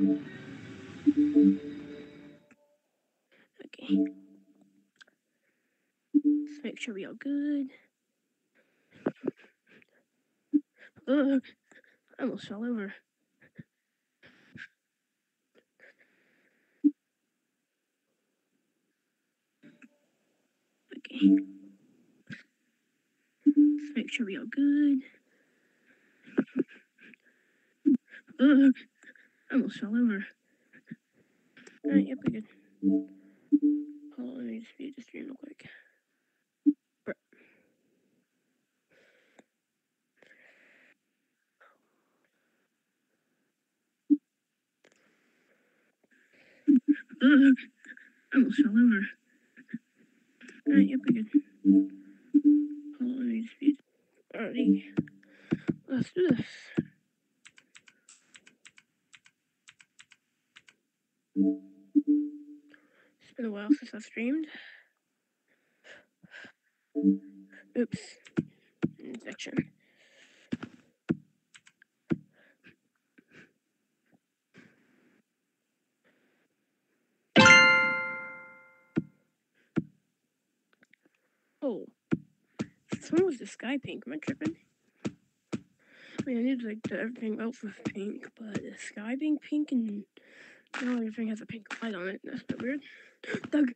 Okay. Let's make sure we all good. Ugh, I almost fell over. Okay. Let's make sure we all good. Ugh, Oh, I almost fell over. Alright, yep, we're good. Hold on, let me just the stream real quick. Ugh, oh, I almost fell over. Alright, yep, we're good. Hold on, let me. Alrighty. Let's do this. It's been a while since I've streamed. Oops. Infection. Oh. Someone was the sky pink. Am I tripping? I mean, I need like the, everything else was pink, but the sky being pink and now everything has a pink light on it. That's a bit weird. Doug.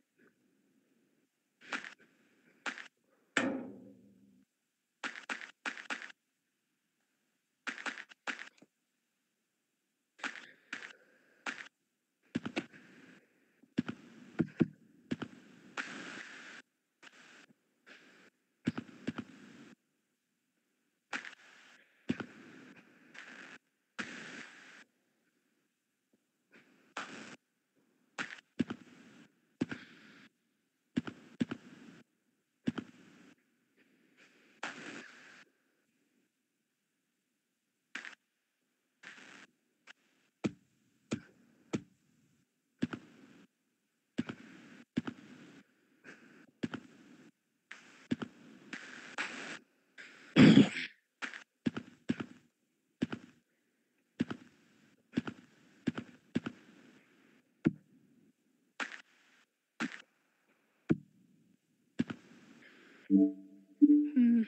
Hmm.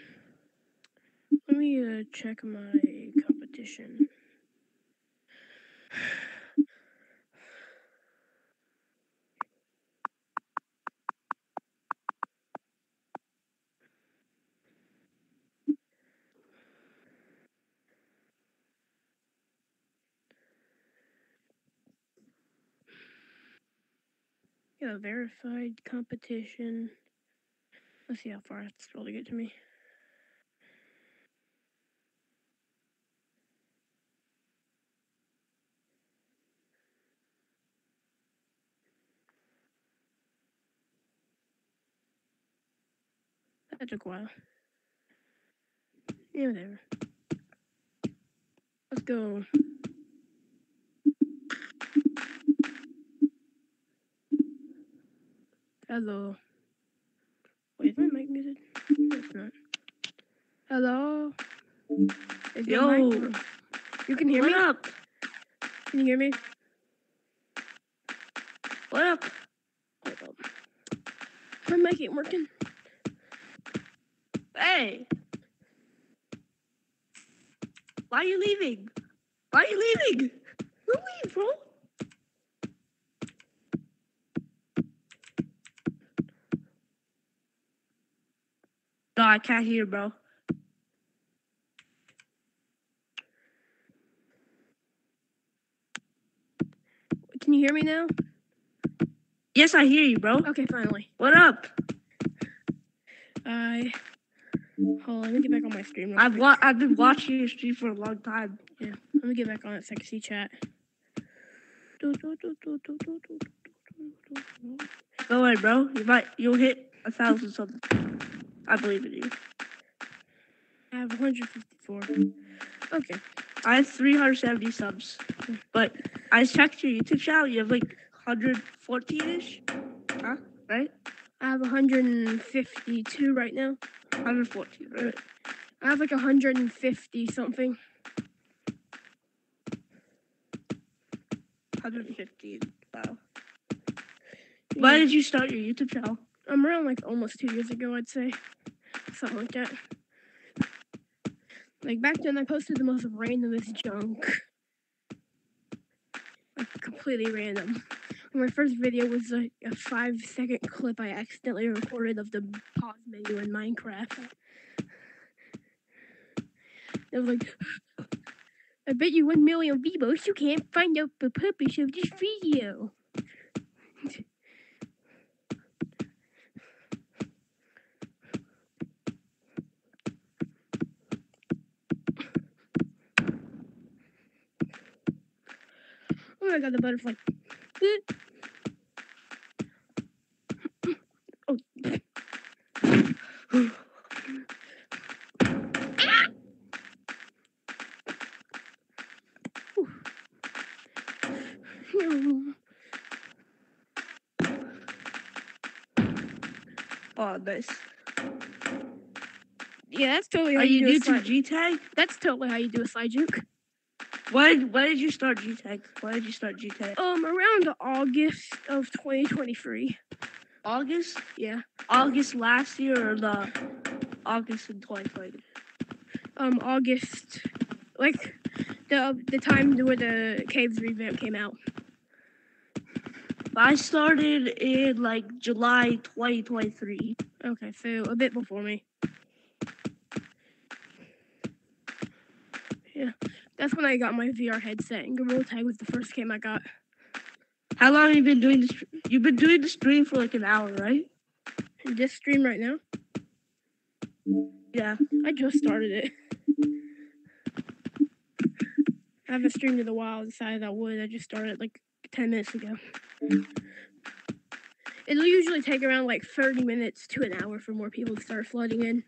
Let me uh, check my competition. Yeah, verified competition. Let's see how far it's able to get to me. That took a while. Yeah, whatever. Let's go. Hello. My mic muted? It's not. Hello. Is Yo, You can hear what me? up? Can you hear me? What up? Hold up. My mic ain't working. Hey. Why are you leaving? Why are you leaving? Don't leave, bro. No, I can't hear, bro. Can you hear me now? Yes, I hear you, bro. Okay, finally. What up? I hold. On, let me get back on my stream. I've wa- I've been watching your stream for a long time. Yeah, let me get back on it so I can see chat. Go ahead, bro. You might you'll hit a thousand something. I believe in you. I have 154. Okay. I have 370 subs, but I checked your YouTube channel. You have like 114ish, huh? Right? I have 152 right now. 114, right? I have like 150 something. 115. Wow. Yeah, Why did you start your YouTube channel? I'm around like almost two years ago, I'd say. Something like that. Like back then, I posted the most randomest junk. Like completely random. My first video was like a five second clip I accidentally recorded of the pause menu in Minecraft. It was like, I bet you one million views you can't find out the purpose of this video. Oh my god, the butterfly. Oh. Oh, nice. Yeah, that's totally how Are you do a new to slide. G Tag? That's totally how you do a slide juke. Why? Why did you start G Tag? Why did you start G Tag? Um, around August of 2023. August? Yeah. August last year or the August in 2020? Um, August, like the the time where the caves revamp came out. I started in like July 2023. Okay, so a bit before me. Yeah, that's when I got my VR headset, and Gorilla Tag was the first game I got. How long have you been doing this? You've been doing the stream for like an hour, right? This stream right now, Yeah. I just started it. I haven't streamed in a while. I decided I would. I just started like 10 minutes ago. It'll usually take around like 30 minutes to an hour for more people to start flooding in.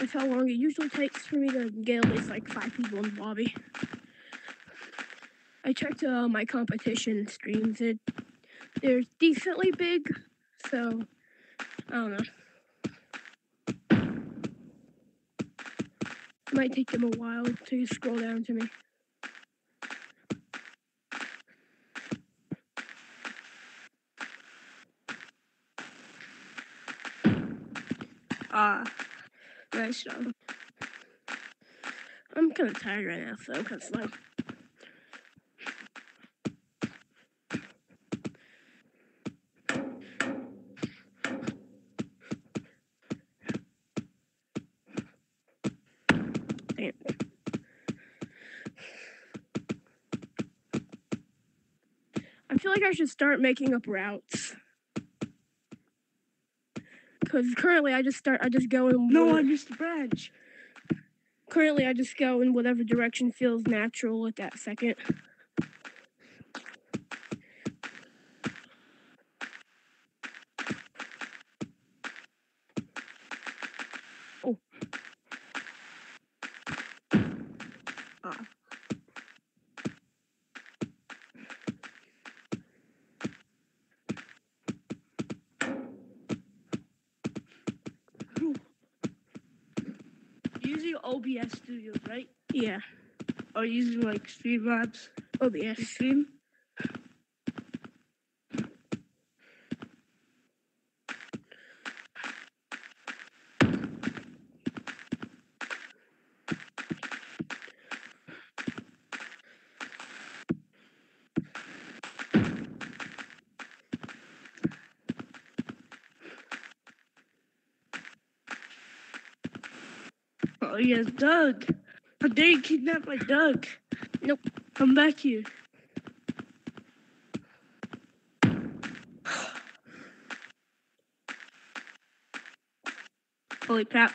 That's how long it usually takes for me to get at least like five people in the lobby. I checked uh, my competition streams. It, they're decently big, so I don't know. It Might take them a while to scroll down to me. Ah. Job. I'm kind of tired right now, so I'm kind of slow. I feel like I should start making up routes. Cause currently I just start I just go in No, whatever- I missed the branch. currently I just go in whatever direction feels natural at that second. Oh. Ah. Using OBS Studios, right? Yeah. Or using like Streamlabs oh, to OBS. stream? Oh yes, Doug. How dare you kidnap my Doug? Nope. Come back here. Holy crap.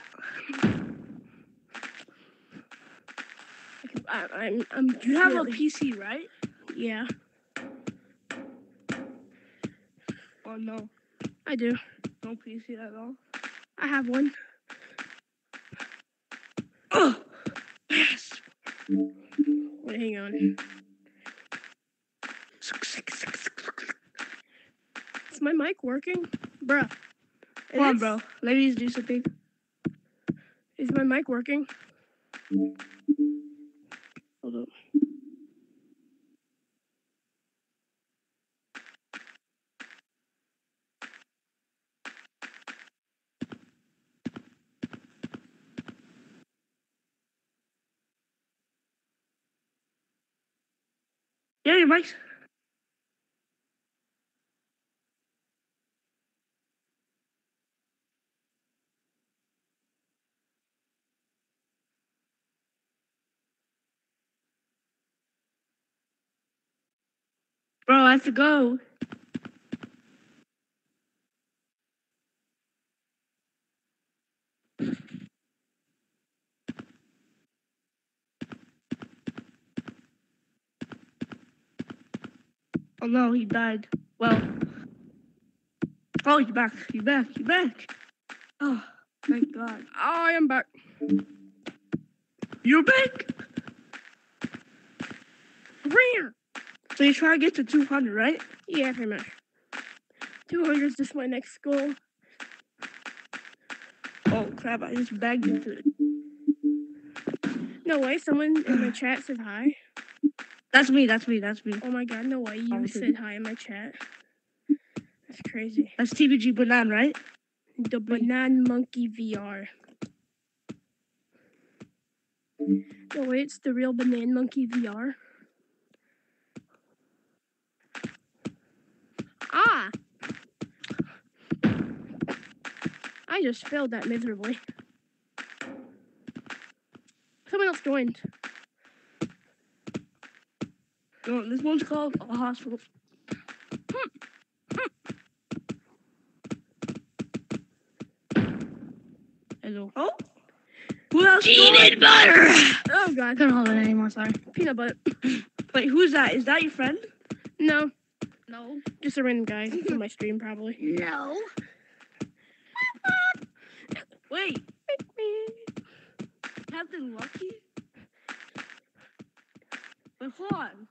I, I'm I'm You have a PC, right? yeah, Oh no, I do. no PC at all. I have one. Oh, yes. Wait, hang on. Is my mic working? Bruh. Come on, bro. Me do something. Is my mic working? Hold up. Mic's. Bro, have to go. Oh no, he died. Well. Oh, he's back. He's back. He's back. Oh, thank God. I am back. You're back. Rear. So you try to get to 200, right? Yeah, pretty much. 200 is just my next goal. Oh crap! I just bagged into it. No way, someone in my chat said hi. That's me. That's me. That's me. Oh my god, no way, you Obviously. said hi in my chat. That's crazy. That's TBG Banan, right? The Banana Monkey VR. No way, it's the real Banana Monkey VR. Ah! I just failed that miserably. Someone else joined. No, this one's called a hospital. Hello. Oh, who else? Peanut butter. Oh god, I couldn't hold it anymore. Sorry. peanut butter. Wait, who's that? Is that your friend? No, No. just a random guy from my stream, probably. No. Wait, Captain Lucky. Wait, hold on.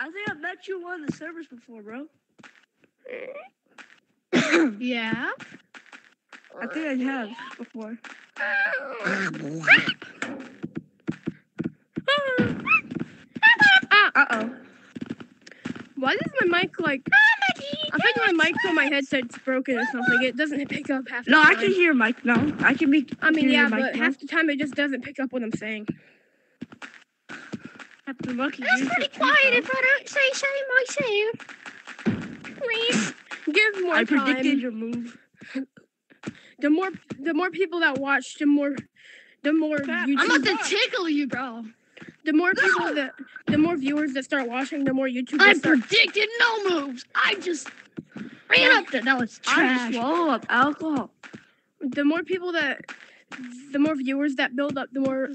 I think I've met you on the servers before, bro. Yeah. I think I have before. Uh oh. why does my mic like? I think my mic on my headset's broken or something. It doesn't pick up half the No, I can hear Mike now. I can make. I mean, yeah, but now. half the time it just doesn't pick up what I'm saying. Captain Lucky. That's pretty quiet if I don't say say myself. Please give more I time. predicted your move. The more, the more people that watch, the more, the more YouTube, I'm about to tickle you, bro. the more people that, the more viewers that start watching, the more YouTube. I start, predicted no moves. I just ran up there. That was trash. I swallow up alcohol. the more people that, the more viewers that build up, the more,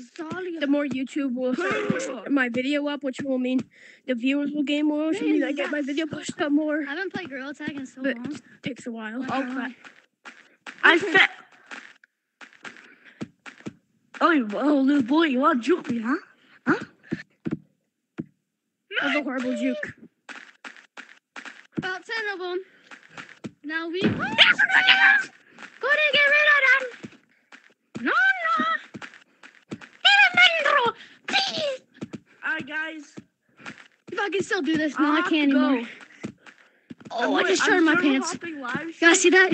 the more YouTube will start my video up, which will mean the viewers will gain more, which will mean I get my video pushed up more. I haven't played Gorilla Tag in so But- long. Takes a while. Like, Oh, uh, crap. I fed. Oh, you- oh, little boy, you want to juke me, huh? That was a horrible juke. About ten of them. Now we. Couldn't get rid of them. No, no. Elemental, please. Alright, guys. If I can still do this, no, I'll I can't anymore. Oh, I I'm just turned my pants. Live guys see that?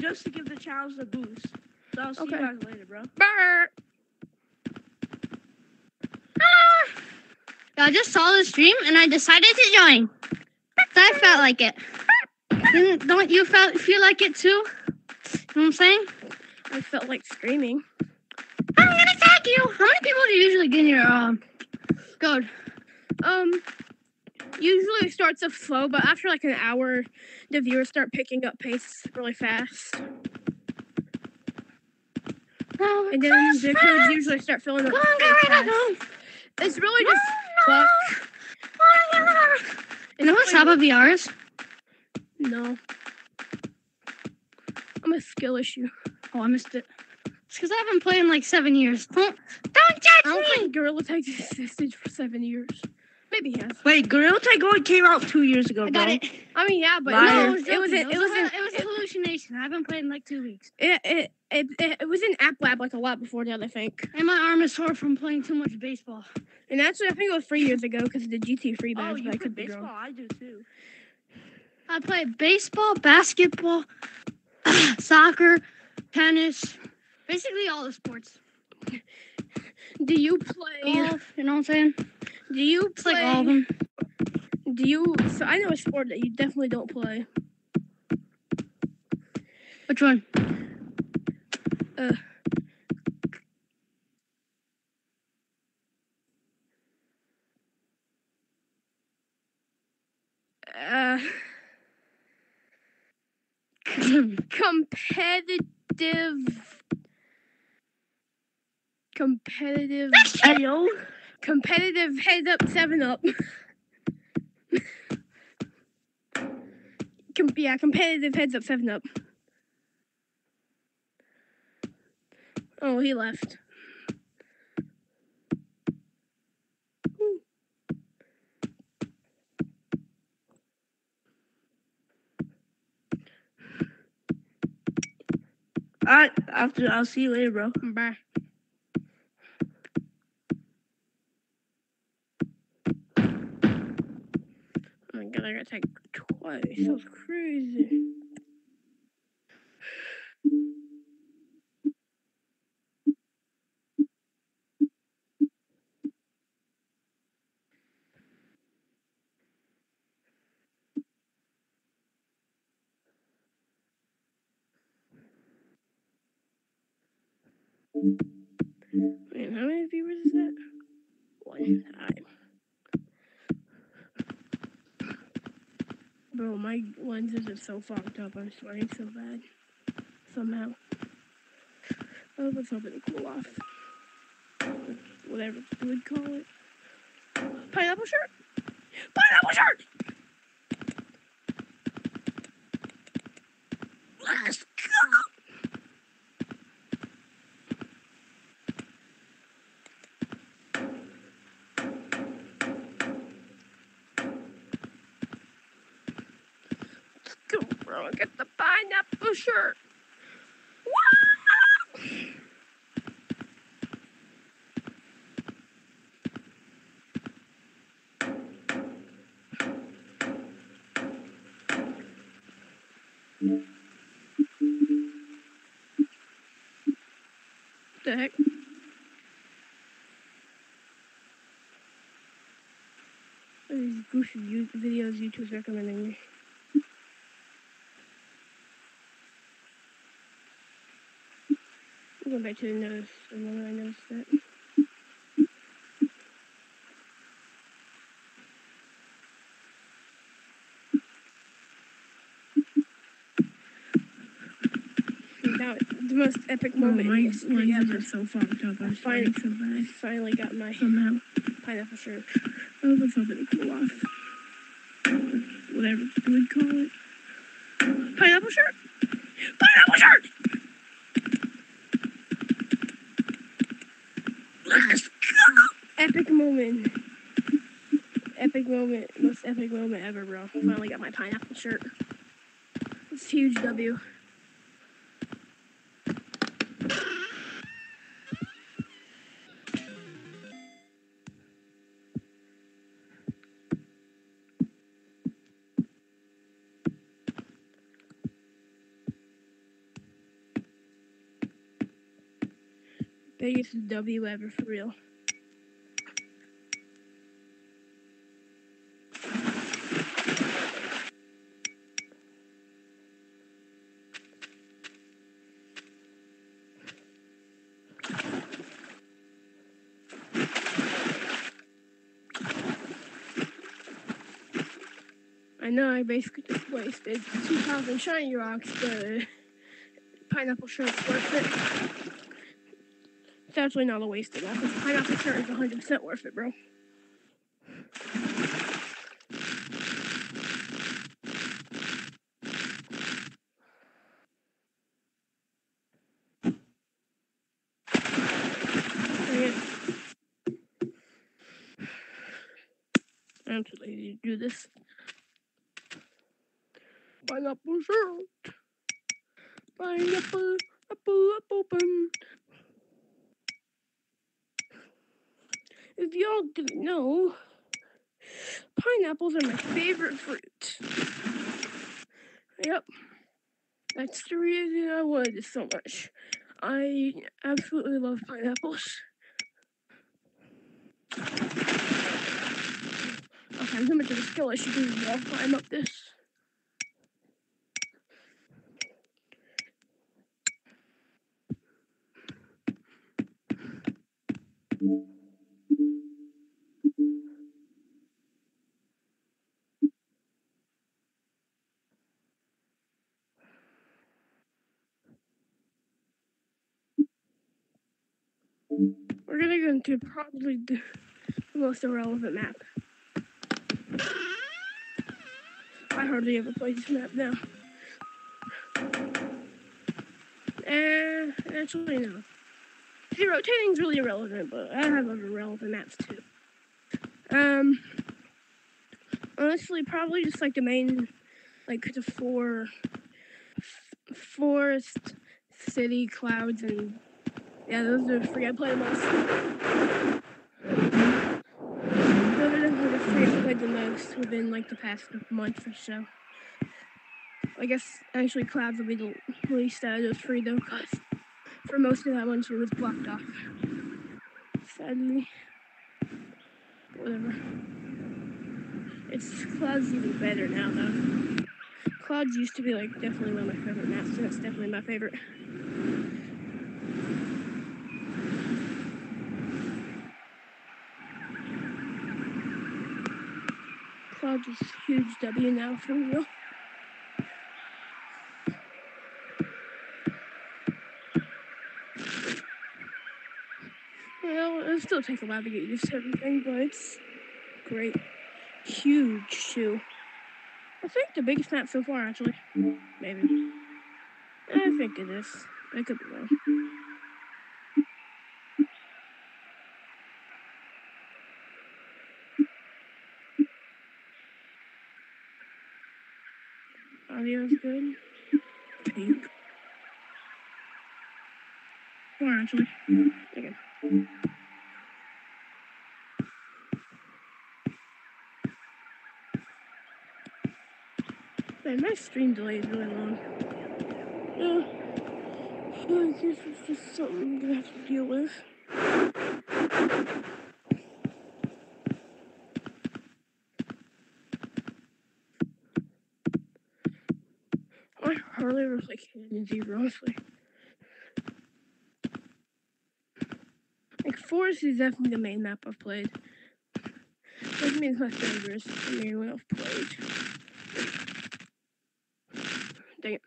just to give the challenge a boost. So I'll see Okay. you guys later, bro. Brr. Ah. I just saw the stream and I decided to join. I felt like it. Don't you feel like it too? You know what I'm saying? I felt like screaming. I'm gonna tag you. How many people do you usually get in your um code? Um, usually it starts off slow, but after like an hour, the viewers start picking up pace really fast, Oh, and then the codes usually start filling up. Really get rid of fast. them. It's really just No, luck. no. You know what Saba VR is? No. I'm a skill issue. Oh, I missed it. It's because I haven't played in like seven years. Don't, don't I judge don't me. think Gorilla Tag's existed for seven years. Maybe he has. Wait, Gorilla Tag only came out two years ago, I bro. got it. I mean, yeah, but Liar. no, it was in, it was in, a, it was a hallucination. I haven't played in like two weeks. it, it, it, it, it was in App Lab like a lot before that, I think. And my arm is sore from playing too much baseball. And actually, I think it was three years ago because of the GT free Oh, badge, you I could be baseball? wrong. I do too. I play baseball, basketball, soccer, tennis, basically all the sports. Do you play? Golf, you know what I'm saying? Do you play? like all of them. Do you? So I know a sport that you definitely don't play. Which one? Uh. Uh, competitive, competitive, Ayo. competitive heads up, seven up. Com- yeah, competitive heads up, seven up. Oh, he left. Alright, after I'll see you later, bro. Bye. Oh my god, I got tagged twice. That was crazy. Man, how many viewers is that? One time. Bro, my lenses are so fogged up. I'm sweating so bad. Somehow. I was hoping to cool off. Whatever you would call it. Pineapple shirt! Pineapple shirt! Let's go! Let's bro. Get the pineapple shirt. Wow! The heck? These goofy videos YouTube's recommending me? I'm going back to the notice, the moment I noticed that. Now, the most epic moment in history ever. so fogged up. I'm sweating so I finally got my Somehow. pineapple shirt. I was hoping to cool off. Whatever you would call it. Pineapple shirt! Pineapple shirt! Epic moment. Epic moment. Most epic moment ever, bro. Finally got my pineapple shirt. It's huge W. Biggest W ever for real. I know I basically just wasted 2,000 shiny rocks, but pineapple shirt's worth it. It's actually not a waste of that. This pineapple shirt is 100% worth it, bro. I'm too lazy to do this. Pineapple shirt. Pineapple, apple, apple, pen. If y'all didn't know, pineapples are my favorite fruit. Yep. That's the reason I wanted this so much. I absolutely love pineapples. A have too much of a skill issue because wall climb up this. We're gonna go into probably the most irrelevant map. I hardly ever play this map now. Eh, actually no. See, rotating's really irrelevant, but I have other relevant maps too. Um, honestly, probably just like the main, like the four, forest, city, clouds, and yeah, those are three I play the most. Those are the three I played the most within like the past month or so. I guess actually clouds will be the least out of those three though, because for most of that one she was blocked off. Sadly. Whatever. It's clouds even better now though. Clouds used to be like definitely one of my favorite maps, so that's definitely my favorite. Is huge W now for real. Well, it'll still take a while to get used to everything, but it's great. Huge too. I think the biggest map so far actually. Maybe. I think it is. I could be wrong. Audio's good. Pink. Actually. Okay. Man, my stream delay is really long. Yeah. I guess it's just something I'm gonna have to deal with. I hardly Zebra, honestly. Like, Forest is definitely the main map I've played. Doesn't my favorite, it's the main one I've played. Dang it.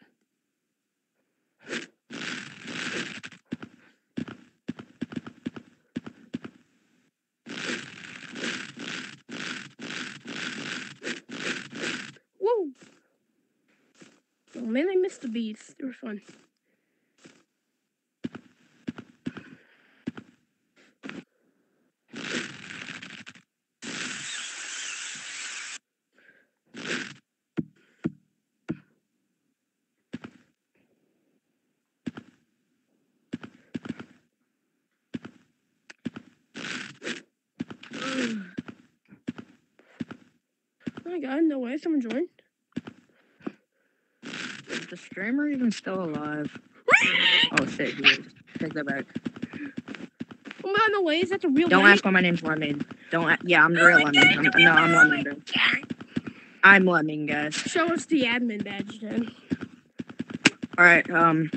Whoa! Oh man, I missed the bees. They were fun. Oh my god, no way, someone joined. The streamer even still alive? Oh shit, he is. Take that back. Oh my god, no way, is that the real Don't Lemmy? ask why my name's Lemon. Don't. A- yeah, I'm the real Lemon. I'm, no, I'm Lemon. dude. I'm Lemon, guys. Show us the admin badge then. All right. Um.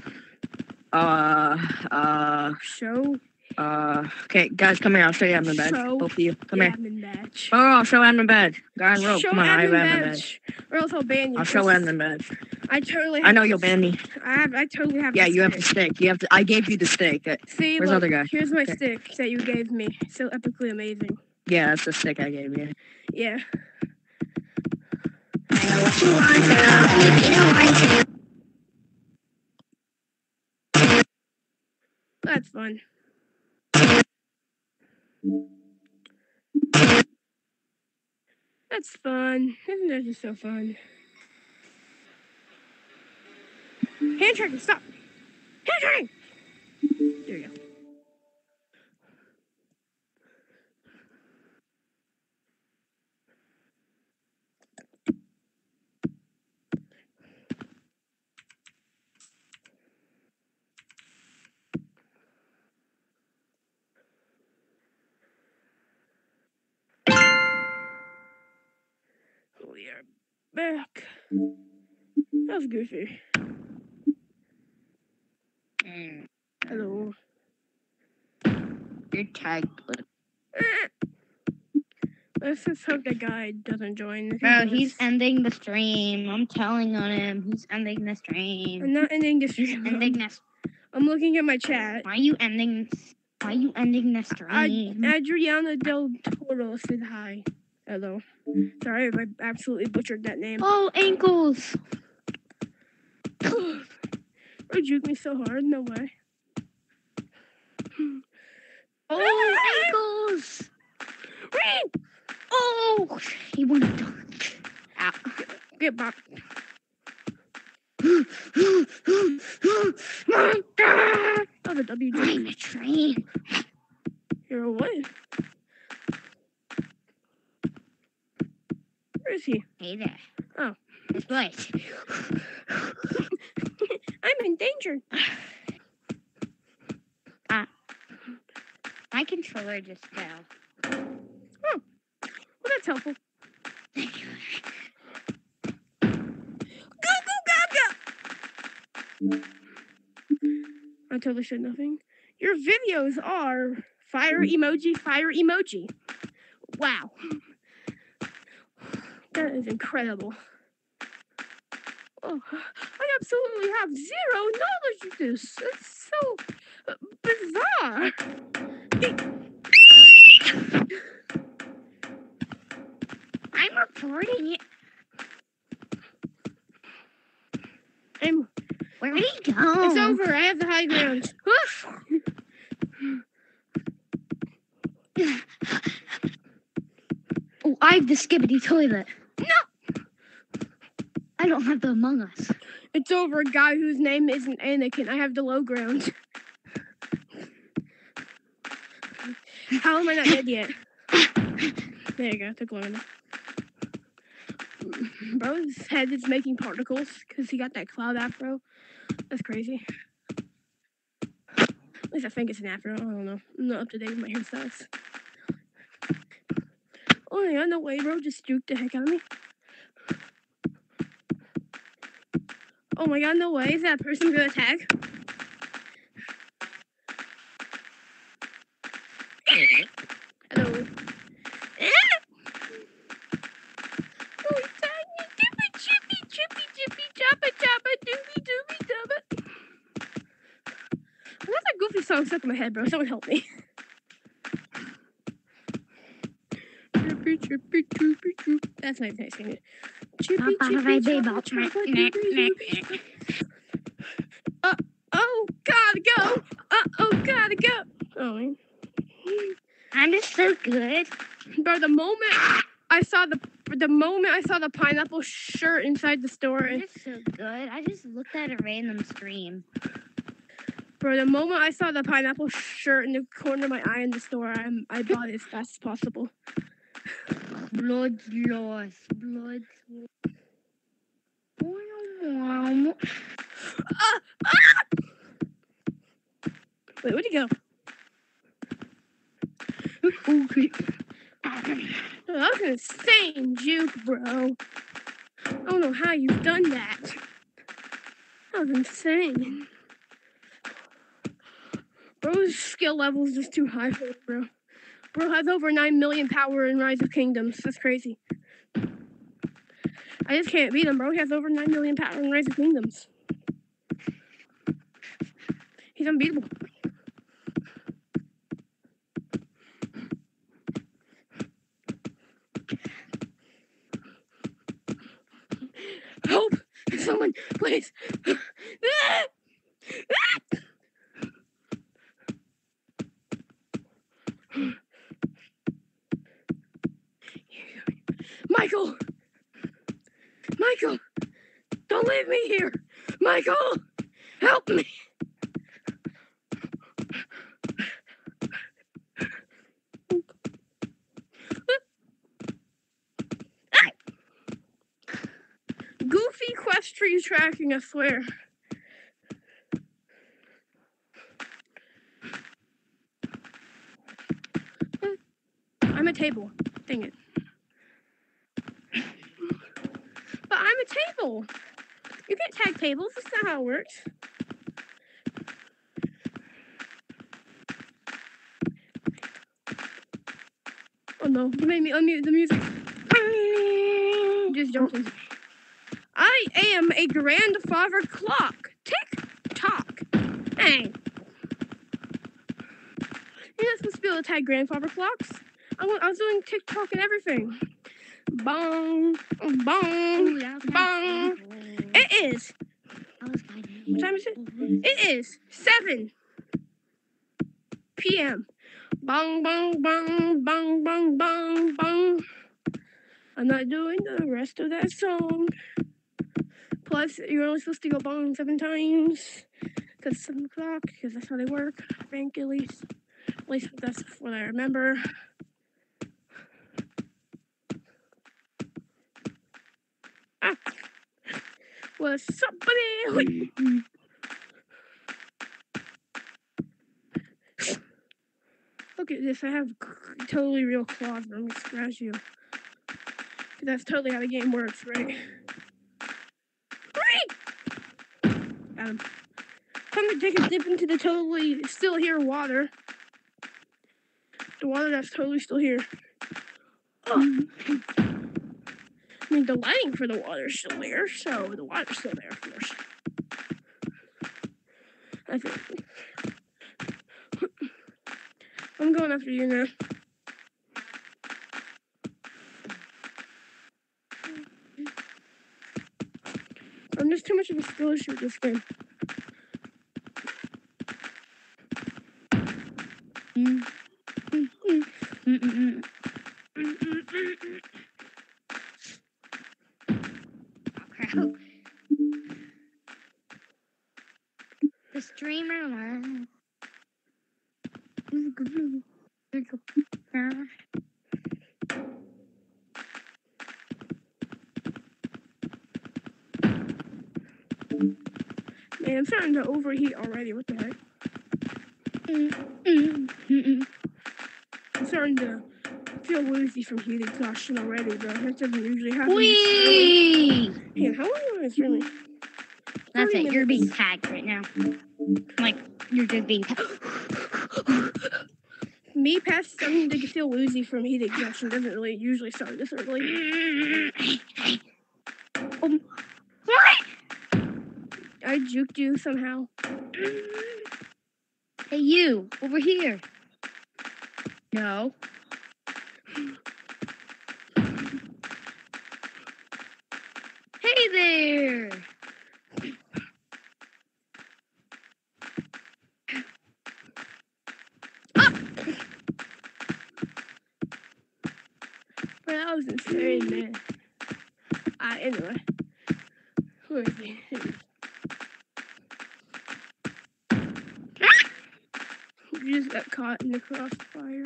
Uh. Uh. Show Uh. Okay, guys, come here. I'll show you admin badge. Show Both of you, come here. admin badge. Oh, I'll show admin badge. Guy in rope. Show Come on, I have admin admin badge. badge. Or else I'll ban you. I'll show admin badge. I totally I know you'll ban me. I have I totally have Yeah, you have the stick. You have to. I gave you the stick. Uh, See, Where's look, other guy? here's my Okay. stick that you gave me. So epically amazing. Yeah, that's the stick I gave you. Yeah. That's fun. That's fun. Isn't that just so fun? Hand tracking, stop. Hand tracking! There you go. we are back. That was goofy. Mm, Hello. Your tag. Let's just hope the guy doesn't join. Bro, he's ending the stream. I'm telling on him. He's ending the stream. I'm not ending the stream. Ending this. I'm looking at my chat. Why are you ending? Why are you ending the stream? Adriana Del Toro said hi. Hello. Sorry if I absolutely butchered that name. Oh, ankles. Or juke me so hard? No way. Oh, ankles. Oh, he went down. Ow. Get back. Oh, the W. I'm a train. You're a what? Where is he? Hey there. Oh. This place. I'm in danger. ah. My controller just fell. Oh. Well, that's helpful. Go, go, gaga! I totally said nothing. Your videos are fire emoji, fire emoji. Wow. That is incredible. Oh, absolutely have zero knowledge of this. It's so uh, bizarre. I'm reporting it. I'm, Where did he go? it's over. I have the high ground. Oh, I have the Skibidi Toilet. No. I don't have the Among Us. It's over a guy whose name isn't Anakin. I have the low ground. How am I not dead yet? There you go. Took long enough. Bro's head is making particles because he got that cloud afro. That's crazy. At least I think it's an afro. I don't know. I'm not up to date with my hairstyles. Oh my god, no way, bro. Just juked the heck out of me. Oh my god, no way. Is that person gonna attack? Hello. Oh, tiny. Chippy, chippy, chippy, chippy, choppa, choppa, doobie, doobie, dubba. That's a goofy song stuck in my head, bro. Someone help me. Chippy, chippy, chippy, chippy. That's my nice singing. Uh, oh, gotta go. Uh oh, gotta go. Oh. I'm just so good. Bro, the moment I saw the the moment I saw the pineapple shirt inside the store, I'm just so good. I just looked at a random stream. bro, the moment I saw the pineapple shirt in the corner of my eye in the store, I I bought it as fast as possible. Blood loss. Blood. Wow. Ah, ah! Wait, where'd he go? Okay. Oh, that was an insane juke, bro. I don't know how you've done that. That was insane. Bro's skill level is just too high for him, bro. Bro has over 9 million power in Rise of Kingdoms. That's crazy. I just can't beat him, bro. He has over 9 million power in Rise of Kingdoms. He's unbeatable. Help! Someone, please! Ah! Ah! Michael! Michael! Don't leave me here! Michael! Help me! Goofy Quest 3 tracking, I swear. I'm a table. Dang it. a table. You can't tag tables. That's not how it works. Oh no, you made me unmute the music. Just listen. I am a grandfather clock. Tick tock. Hey. You're not supposed to be able to tag grandfather clocks. I, I was doing TikTok and everything. Bong, bong. Bong. It is. What time is it? It is 7 p.m. Bong, bong, bong, bong, bong, bong, bong. I'm not doing the rest of that song. Plus, you're only supposed to go bong seven times. Because 7 o'clock, because that's how they work. I think, at least. At least that's what I remember. What's up, buddy? Look at this. I have totally real claws. Let me scratch you. That's totally how the game works, right? Got him. Come to take a dip into the totally still here water. The water that's totally still here. Oh. The lighting for the water's still there, so the water's still there, of course. I think. I'm going after you now. I'm just too much of a skill issue with this game. Crap. The streamer. Man, I'm starting to overheat already. What the heck? I'm starting to feel woozy from heat exhaustion already, bro. That doesn't usually happen. Whee! Man, how long am I streaming? That's 30 it. You're being tagged right now. Like you're just being tagged. Me past starting to feel woozy from heat exhaustion doesn't really usually start this early. Um, what? I juked you somehow. Hey, you over here. No. Hey there. Bro, that was insane, man. Ah, anyway. Where is he? Here he is. You just got caught in the crossfire.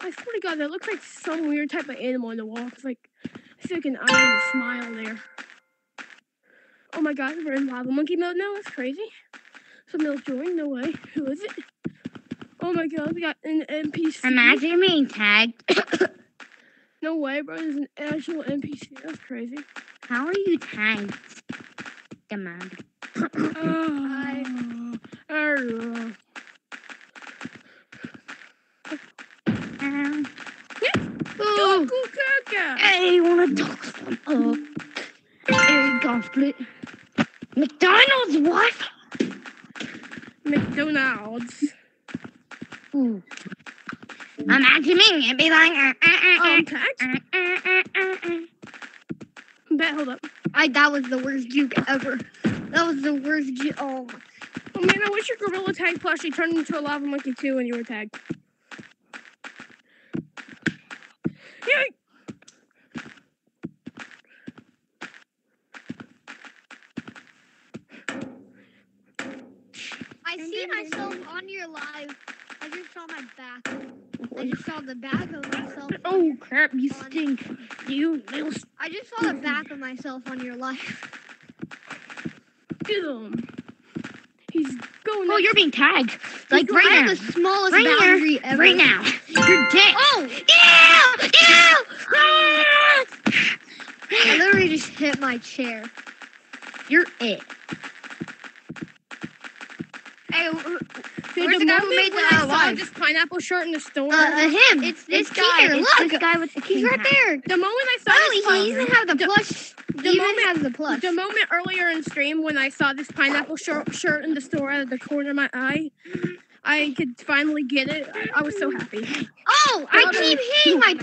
I swear to God, that looks like some weird type of animal in the wall. It's like, I see like an eye and a smile there. Oh my God, we're in lava monkey mode now. That's crazy. Somebody else joined. No way. Who is it? Oh my God, we got an NPC. Imagine being tagged. No way, bro. There's an actual NPC. That's crazy. How are you tagged? Come on. Oh, oh. Um, go, Kaka. Hey, wanna talk some up? Hey, gauntlet. McDonald's what? McDonald's. Ooh. Imagine me and be like, uh, uh, uh, Um, uh, uh, uh, uh, uh. Bet, hold up. I that was the worst juke ever. That was the worst juke. Oh, Oh man, I wish your Gorilla Tag plushie turned into a Lava Monkey too when you were tagged. Yeah, I see myself on your live. I just saw my back. I just saw the back of myself. oh crap! You On- stink. You little. s- I just saw the back of myself on your life. get him. He's going. Oh, you're being tagged. Like I right have now. the smallest Right here. ever. Right now. You're dead. Oh! Ew! Ew! I literally just hit my chair. You're it. Hey, wh- Dude, the guy who made I saw this pineapple shirt in the store. Uh, uh, him. It's It's this guy. Peter. It's Look. This guy with the He's right there. the moment I saw Oh, this he, even have the the- plush. the He even moment- has the plush. The moment earlier in stream when I saw this pineapple shirt, shirt in the store out of the corner of my eye, I could finally get it. I, I was so happy. Oh, I been- keep hitting my.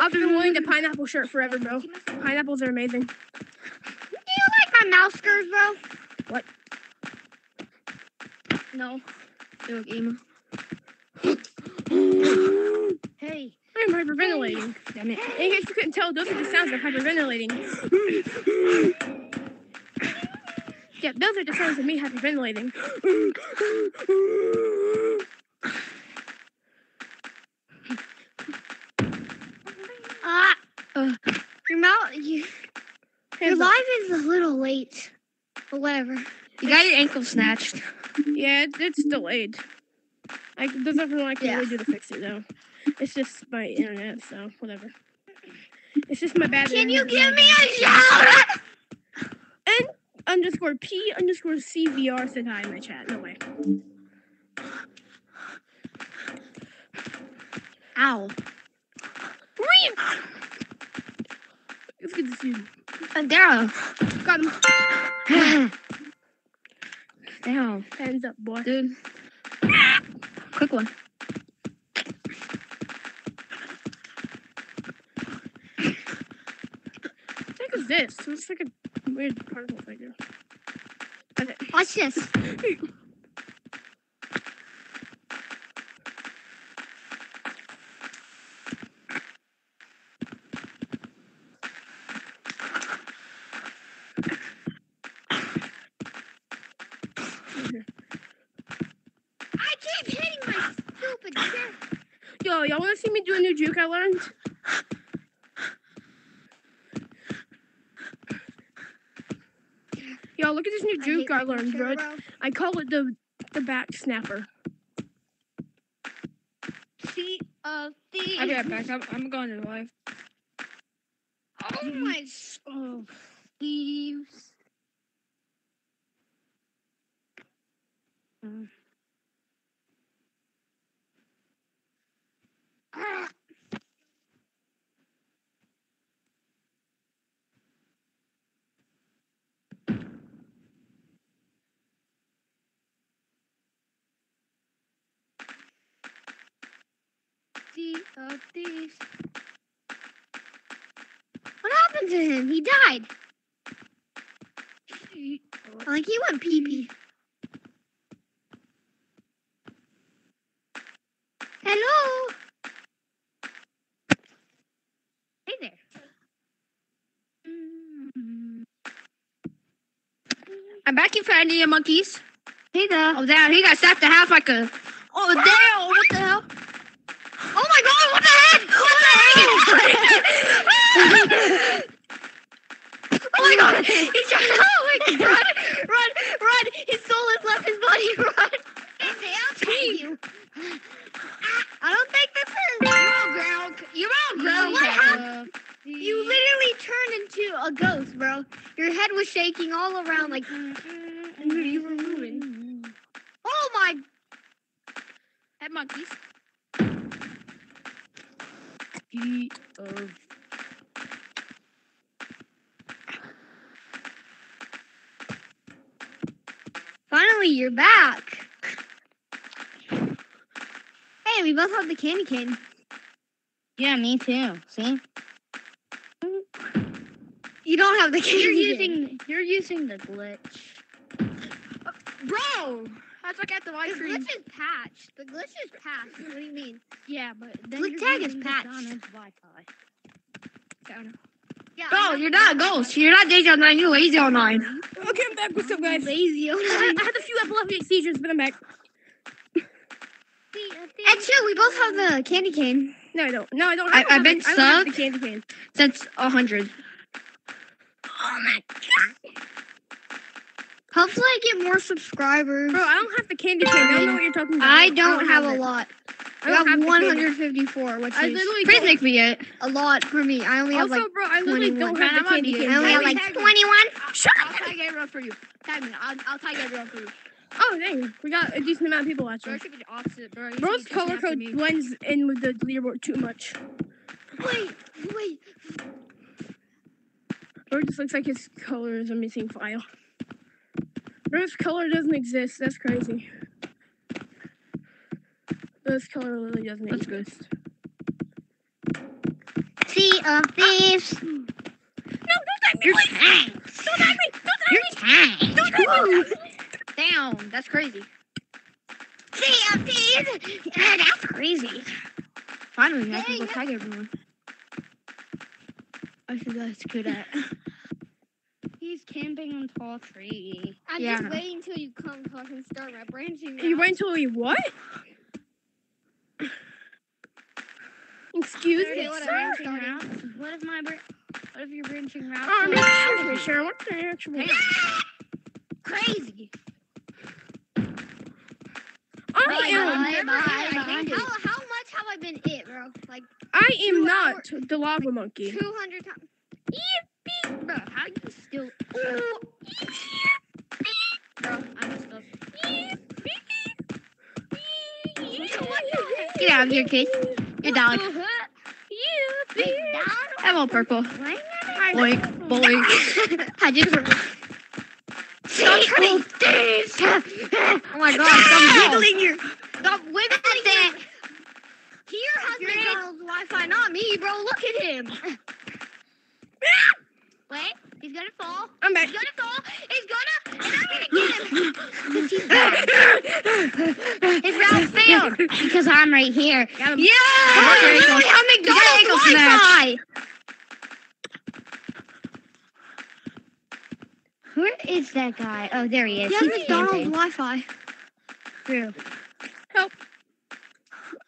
I've been wanting the pineapple shirt forever, bro. Pineapples are amazing. Do you like my mouse skirts, bro? What? No. You look emo. Hey. I'm hyperventilating. Damn it. In case you couldn't tell, those are the sounds of hyperventilating. Yeah, those are the sounds of me hyperventilating. Ah. Uh. your mouth. You, your live is a little late. But whatever. You got your ankle snatched. Yeah, it's, it's delayed. I, there's nothing I can Yeah. really do to fix it though. It's just my internet, so whatever. It's just my bad. Can you give me a shout? underscore p underscore cvr said hi in my chat? No way. Ow. It's good to see you. And Daryl. Got him. Damn. Hands up, boy. Dude. Quick one. What the heck is this? It looks like a weird particle figure. Okay. Watch this. I keep hitting my stupid chair. Yo, y'all want to see me do a new juke I learned? Yo, look at this new juke hate I, learned, bro. I call it the the back snapper. Sea of thieves. I'll be right back. I'm, I'm going to live. Oh my oh, thieves. Ah. Sea of thieves. What happened to him? He died. Like he went pee pee. Hello. Hey there. I'm for any monkeys. Hey there. Oh, damn. He got snapped in half like a. Oh, damn. What the hell? Oh my god, what the heck? What the heck? oh my god. He's trying to oh my god. Run, run, run. His soul has left his body. Run. Take you. I don't think this is. You're on ground. You're on ground. What happened? You literally turned into a ghost, bro. Your head was shaking all around like you were moving. Oh my Head monkeys. Finally, you're back. Hey, we both have the candy cane. Yeah, me too. See? You don't have the candy You're cane. using you're using the glitch. Bro! That's like at the The live stream. glitch is patched. The glitch is patched. What do you mean? Yeah, but then you're tag is patched. Wi-Fi. Bro, you're not a ghost. You're not Deja 9, you're Lazy 09. Okay, I'm back. What's up, guys? lazy. I had, I had a few epileptic seizures, but I'm back. And two, we both have the candy cane. No, I don't. No, I don't. I- don't I've have been the- I have the subbed. candy cane. Since 100. Oh my god. Hopefully, I get more subscribers. Bro, I don't have the candy cane. I don't know what you're talking about. I don't have a lot. I I have have candy. 154, which I is literally Please make me it. a lot for me. I only have Also, like bro, I literally 21. don't have the candy cane. I only have like 21. Shut up! I'll tag everyone for you. Tag me. I'll, I'll tag everyone for you. Oh, dang. We got a decent amount of people watching. be the opposite, bro. Bro's color code blends in with the leaderboard too much. Wait, wait. Bro just looks like his color is a missing file. Bro's color doesn't exist. That's crazy. Bro's color literally doesn't That's good. exist. Sea of thieves. No, don't tag me! You're please. tagged. Don't tag me! Don't tag You're me! tagged. Don't tag me! Damn, that's crazy. Sea of thieves. Yeah, that's crazy. Finally, I can go tag everyone. I think that's good at. He's camping on tall tree. I'm Yeah. just waiting until you come so I can start my branching. You wait until we what? Excuse me, what sir? I'm Branching starting. What if my what if your branching route? Oh, no, excuse me, sir. What's the actual? Crazy. I Bye, am. bye, bye, I bye. How, how much have I been it, bro? Like I am Two not the lava monkey. 200 times. Bro, how you still? Bro, I'm still. Get out of here, kid. Your dog. I'm all purple. Boink, boink. I just. Stop trying Oh my god, Stop wiggling your. Stop wiggling that. Here has Your McDonald's Wi Fi, not me, bro. Look at him. Wait, he's gonna fall. I'm back. He's gonna fall. He's gonna. And I'm gonna get him. His route failed because I'm right here. Yeah, How about your I literally have McDonald's Wi-Fi. Where is that guy? Oh, there he is. He has He's McDonald's. Wi-Fi. True. Help.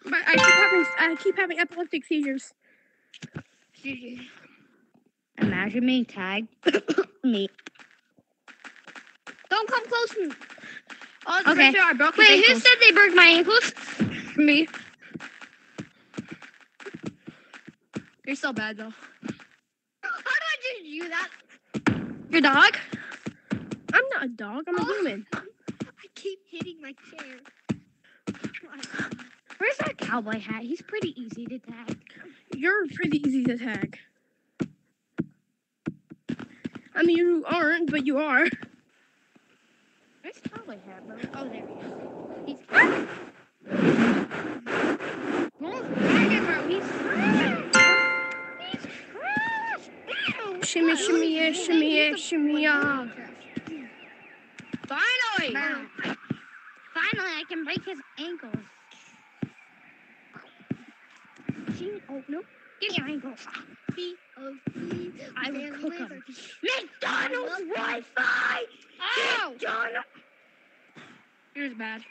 But I keep having I keep having epileptic seizures. Imagine being tagged. Me. Don't come close to me. Oh, okay. I broke his Wait, who said they broke my ankles? me? You're so bad though. How do I just do that? Your dog? I'm not a dog. I'm a Oh. human. I keep hitting my chair. Where's that cowboy hat? He's pretty easy to tag. You're pretty easy to tag. I mean, you aren't, but you are. Cowboy hat, bro? Oh, there he is. He's Don't tag him, bro. He's He's trash. Ew. Shimmy, shimmy, yeah, shimmy, yeah, shimmy, yeah. Finally. Finally, I can break his ankles. Oh, no. Get your ankles. Sea of thieves. I will cook 'em. wizards. McDonald's Wi-Fi. Oh! McDonald's. Yours bad.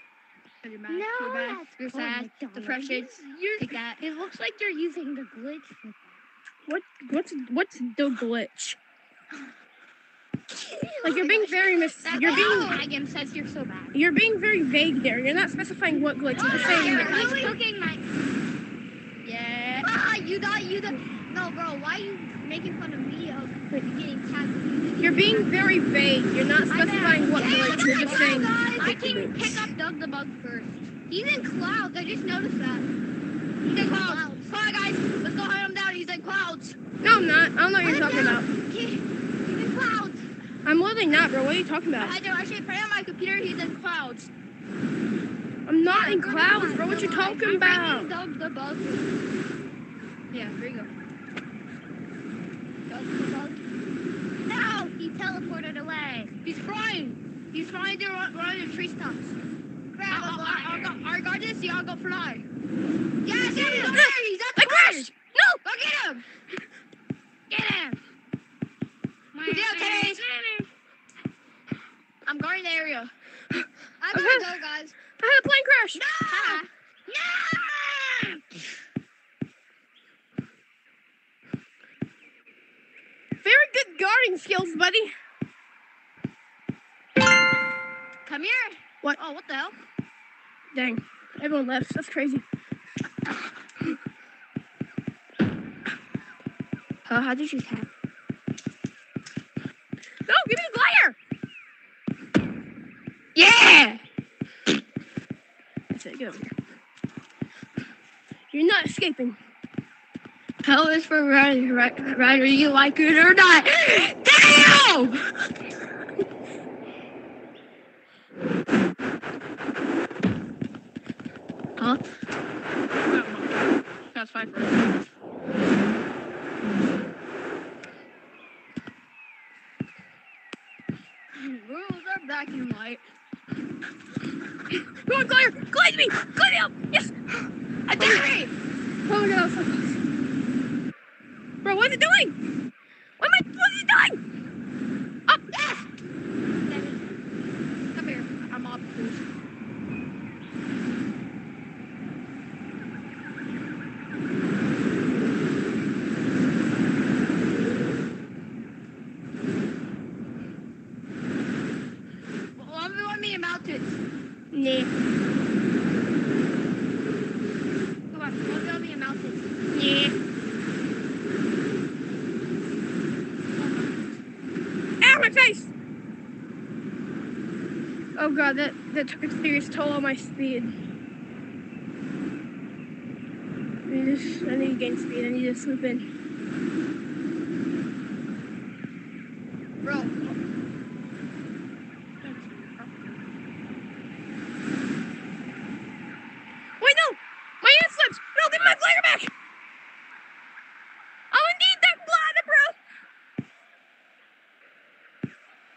You're mad. No, You're bad. You're sad. McDonald's. Depression. You're, Take that. It looks like you're using the glitch. What? What's what's the glitch? Like you're being very mis. You're being tag him says you're so bad. you're being very vague there. You're not specifying what glitch. You're saying. You're cooking my. Yeah. ah, you thought you the. No, bro, why are you making fun of me uh, of getting tagged? You're being very vague. You're not specifying what glitch. You're just saying. I can pick up Doug the Bug first. He's in clouds. I just noticed that. He's in clouds. Come on, guys. Let's go hunt him down. He's in clouds. No, I'm not. I don't know what you're talking about. He's in clouds. I'm literally not, bro. What are you talking about? I do. I should it on my computer. He's in clouds. I'm not in clouds, bro. What you talking about? Doug the Bug. Yeah, here you go. Doug the bug. No, he teleported away. He's flying. He's flying one the tree stumps. Grab I'll, a I'll, I'll, I'll guard this. Y'all go fly. Yes, He's he's over there. there. He's at I the crashed. No, go get him. Get him. Deal, Terry. I'm guarding the area. I'm gonna go, guys. I had a plane crash. No! Ah. Very good guarding skills, buddy. Come here. What? Oh, what the hell? Dang. Everyone left. That's crazy. Uh, how did you tap? No, give me the glider! Yeah. That's it. Get over here. You're not escaping. Hell is for Ry- Ryder, you like it or not. Damn! Huh? That's fine. Rules are black and white. Come on, glider! Glide me! Glide me! Yes! I did it! Oh no. Bro, what's it doing? What am I, what is it doing? Up! Yes! Come here. I'm off boost. Well, let me want me in mountains. Nah. Come on, let me want me in mountains. Yeah. Ow, my face! Oh that took a serious toll on my speed. I need, to, I need to gain speed. I need to swoop in. Bro. Wait, no! My hand slipped! No, give my glider back! Oh, I need that bladder,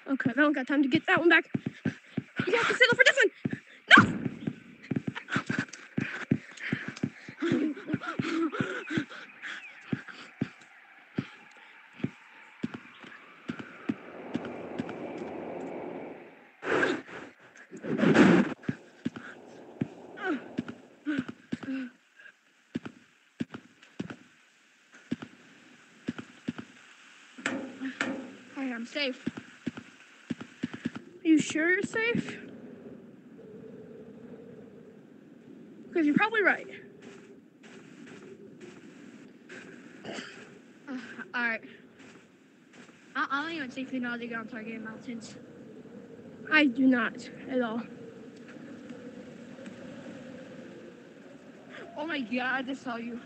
bro! Okay, I don't got time to get that one back. You have to settle for this one! No! Hey, I'm safe. Are you sure you're safe? Because you're probably right. Uh, Alright. I, I don't even think we know how to get on Target Mountains. I do not at all. Oh my god, I just saw you.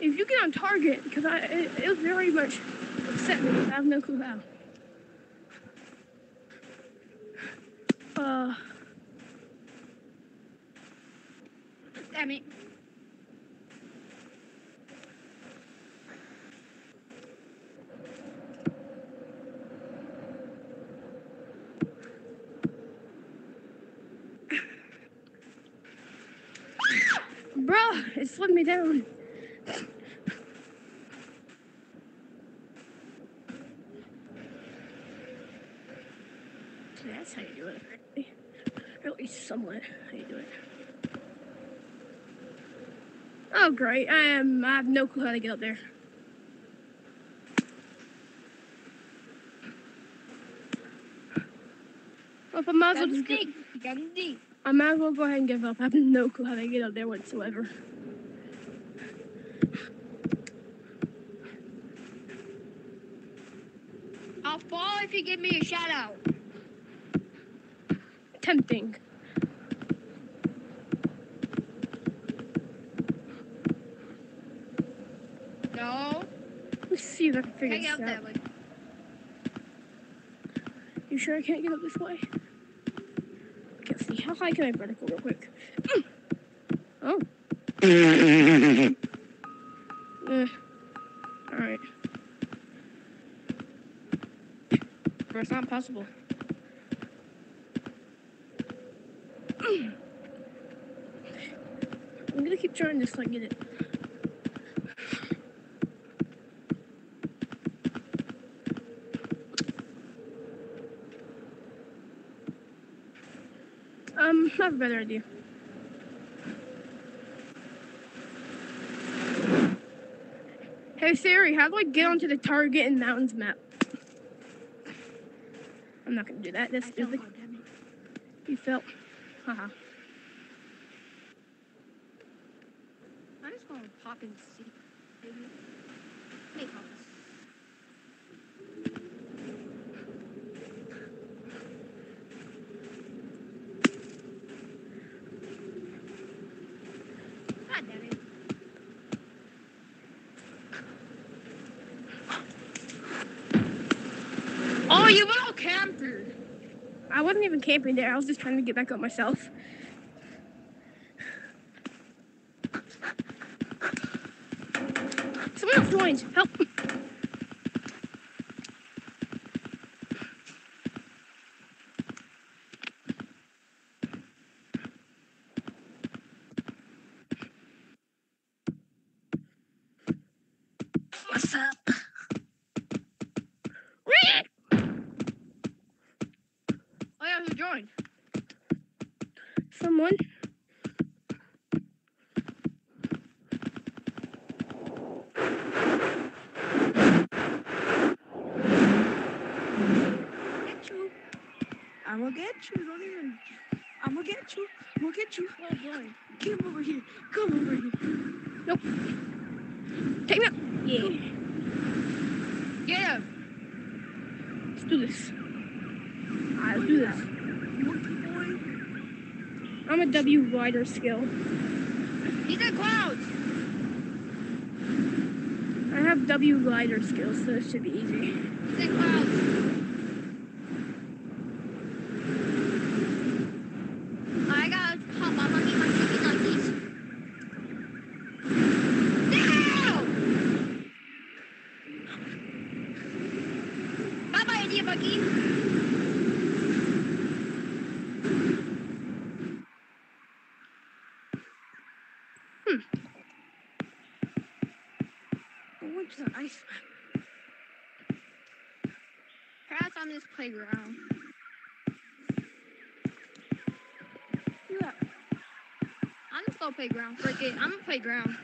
If you get on target, because I it, it was very much me. I have no clue how. Uh, Damn it. bruh, it slowed me down. So that's how you do it, apparently. Or at least somewhat how you do it. Oh, great. I am. I have no clue how to get up there. Well, I might as well just deep. I might as well go ahead and give up. I have no clue how to get up there whatsoever. I'll fall if you give me a shout out. Tempting. No. Let's see if I can figure this out that way. You sure I can't get up this way? Let's see. How high can I vertical real quick? Mm. Oh. Eh. Alright. Bro, it's not possible. Mm. I'm gonna keep trying this till I get it. Um, I have a better idea. Hey Siri, how do I get onto the Target and Mountains map? I'm not gonna do that. That's felt stupid. hard, damn it. You felt. Haha. I'm just gonna pop and see. Maybe. Hey, pop. God damn it. Oh, you little camper! I wasn't camping there. I was just trying to get back up myself. Someone else joined. Help. What's up? Oh yeah, who joined? Someone. Get you. I'm gonna get you. Don't even. I'm gonna get you. Get you. Oh boy. Come over here. Come over here. Nope. Take me out. Yeah. Get him! Let's do this. Alright, let's do this. I'm a W glider skill. He's in clouds! I have W glider skills, so this should be easy. He's in clouds. I gotta hop on monkey, monkey, monkey, monkeys. No! Bye bye, India monkey. I went to the ice. Perhaps on this playground. Yeah. I'm the slow playground. Frick it. I'm a playground.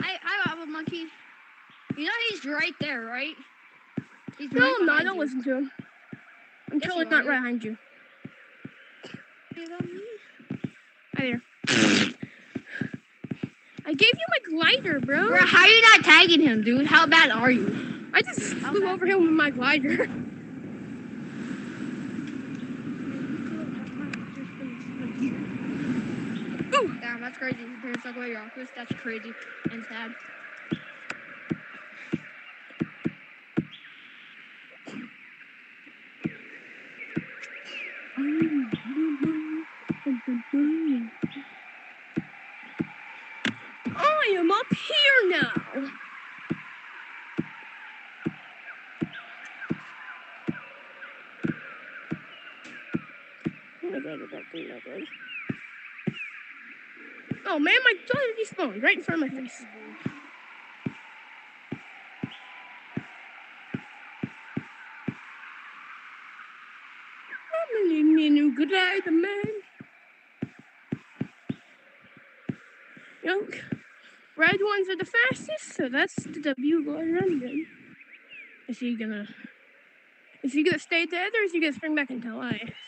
I I have a monkey. You know he's right there, right? He's No, right not. behind Don't you. listen to him. I'm Yes, totally not right behind you. You? Hi there. I gave you my glider, bro. Bro, how are you not tagging him, dude? How bad are you? I just flew over him with my glider. Damn, that's crazy. There's like way off. That's crazy and sad. I am up here now. Oh my god, that thing not good. Oh man, my daughter right in front of my face. Good glider man. Young. Red ones are the fastest, so that's the W glider I'm doing. Is he gonna is he gonna stay dead or is he gonna spring back into life?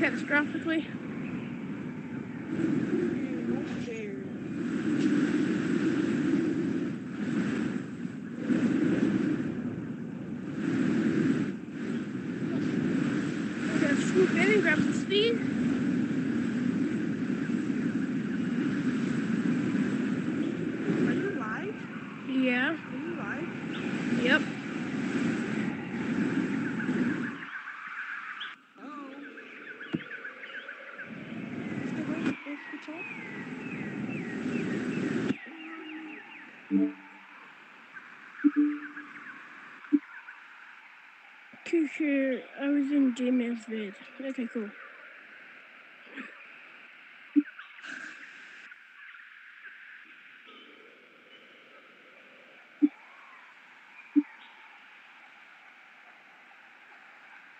catastrophically. No fair. I gotta swoop in and grab some speed. Are you live? Yeah. Are you live? Yep. Oh. Is the way supposed to talk? Okay, sure. I was in J-Man's. Okay, cool.